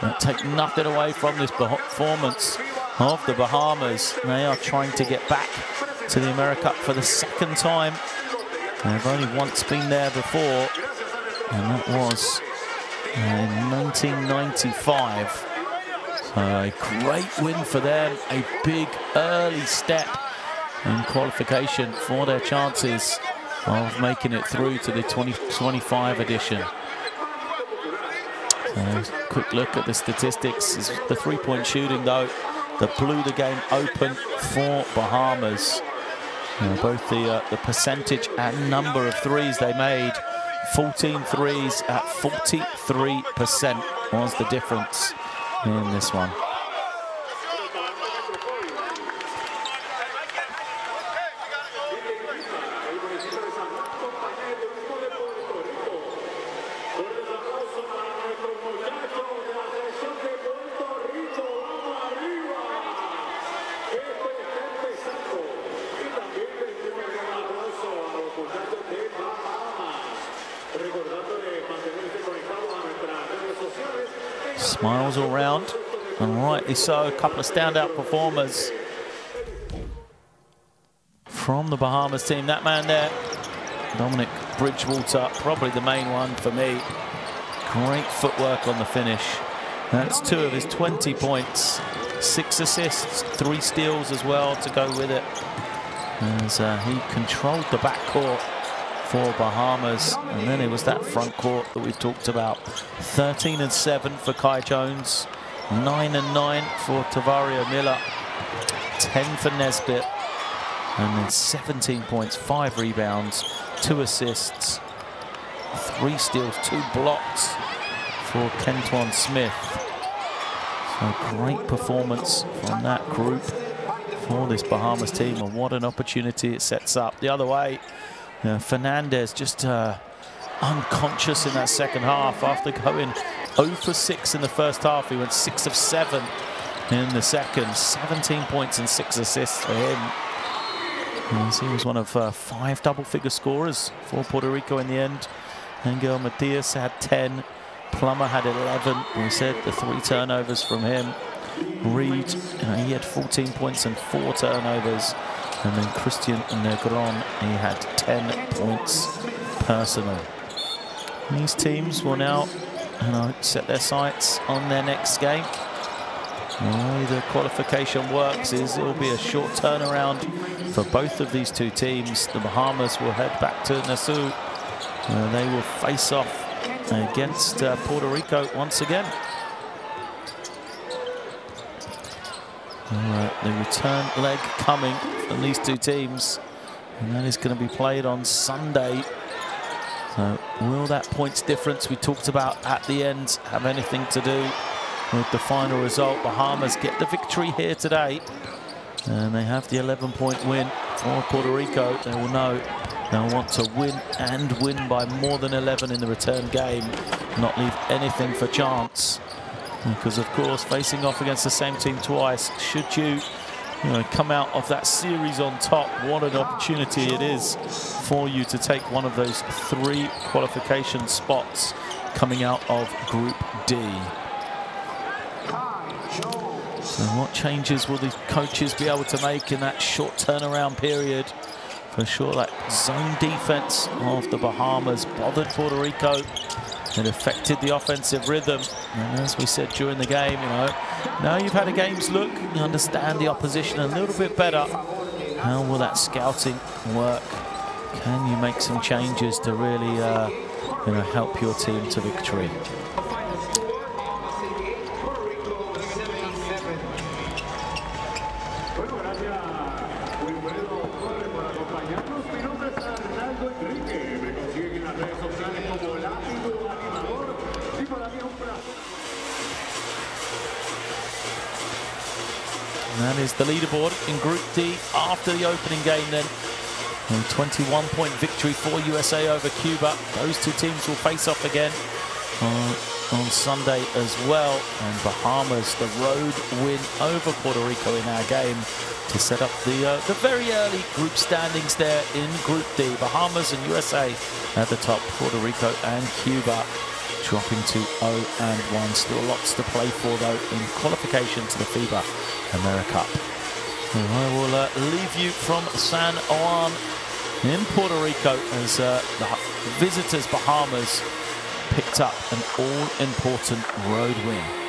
Uh, take nothing away from this performance of the Bahamas. They are trying to get back to the AmeriCup for the second time. They've only once been there before, and that was uh, in 1995. A great win for them, a big early step in qualification for their chances of making it through to the 2025 edition. Quick look at the statistics. The three-point shooting, though, that blew the game open for Bahamas. You know, both the uh, the percentage and number of threes they made 14 threes at 43% was the difference in this one. Smiles all round, and rightly so. A couple of standout performers from the Bahamas team. That man there, Dominic Bridgewater, probably the main one for me. Great footwork on the finish. That's two of his 20 points, six assists, three steals as well to go with it. As uh, he controlled the backcourt for Bahamas. And then it was that front court that we've talked about. 13 and 7 for Kai Jones. 9 and 9 for Tavario Miller. 10 for Nesbitt. And then 17 points, 5 rebounds, 2 assists, 3 steals, 2 blocks for Kentwan Smith. So great performance from that group for this Bahamas team and what an opportunity it sets up. The other way, uh, Fernandez just uh, unconscious in that second half after going 0 for 6 in the first half. He went 6 of 7 in the second. 17 points and 6 assists for him. As he was one of uh, five double-figure scorers for Puerto Rico in the end. Angel Matias had 10. Plummer had 11. We said the three turnovers from him. Reed, know, he had 14 points and four turnovers. And then Christian Negron, he had 10 points personal. These teams will now you know, set their sights on their next game. The way the qualification works is it will be a short turnaround for both of these two teams. The Bahamas will head back to Nassau. Uh, they will face off against uh, Puerto Rico once again. All right, the return leg coming from these two teams. And that is going to be played on Sunday. So will that points difference we talked about at the end have anything to do with the final result? Bahamas get the victory here today. And they have the 11-point win for Puerto Rico. They will know they'll want to win and win by more than 11 in the return game. Not leave anything for chance. Because, of course, facing off against the same team twice, should you, know, come out of that series on top, what an opportunity it is for you to take one of those three qualification spots coming out of Group D. So what changes will the coaches be able to make in that short turnaround period? For sure, that zone defense of the Bahamas bothered Puerto Rico. It affected the offensive rhythm. And as we said during the game, you know, now you've had a game's look, you understand the opposition a little bit better. How will that scouting work? Can you make some changes to really, uh, you know, help your team to victory? The leaderboard in Group D after the opening game then. A 21-point victory for USA over Cuba. Those two teams will face off again uh, on Sunday as well. And Bahamas, the road win over Puerto Rico in our game to set up the uh, the very early group standings there in Group D. Bahamas and USA at the top, Puerto Rico and Cuba dropping to 0 and 1. Still lots to play for though in qualification to the FIBA AmeriCup. And I will uh, leave you from San Juan in Puerto Rico as uh, the visitors Bahamas picked up an all-important road win.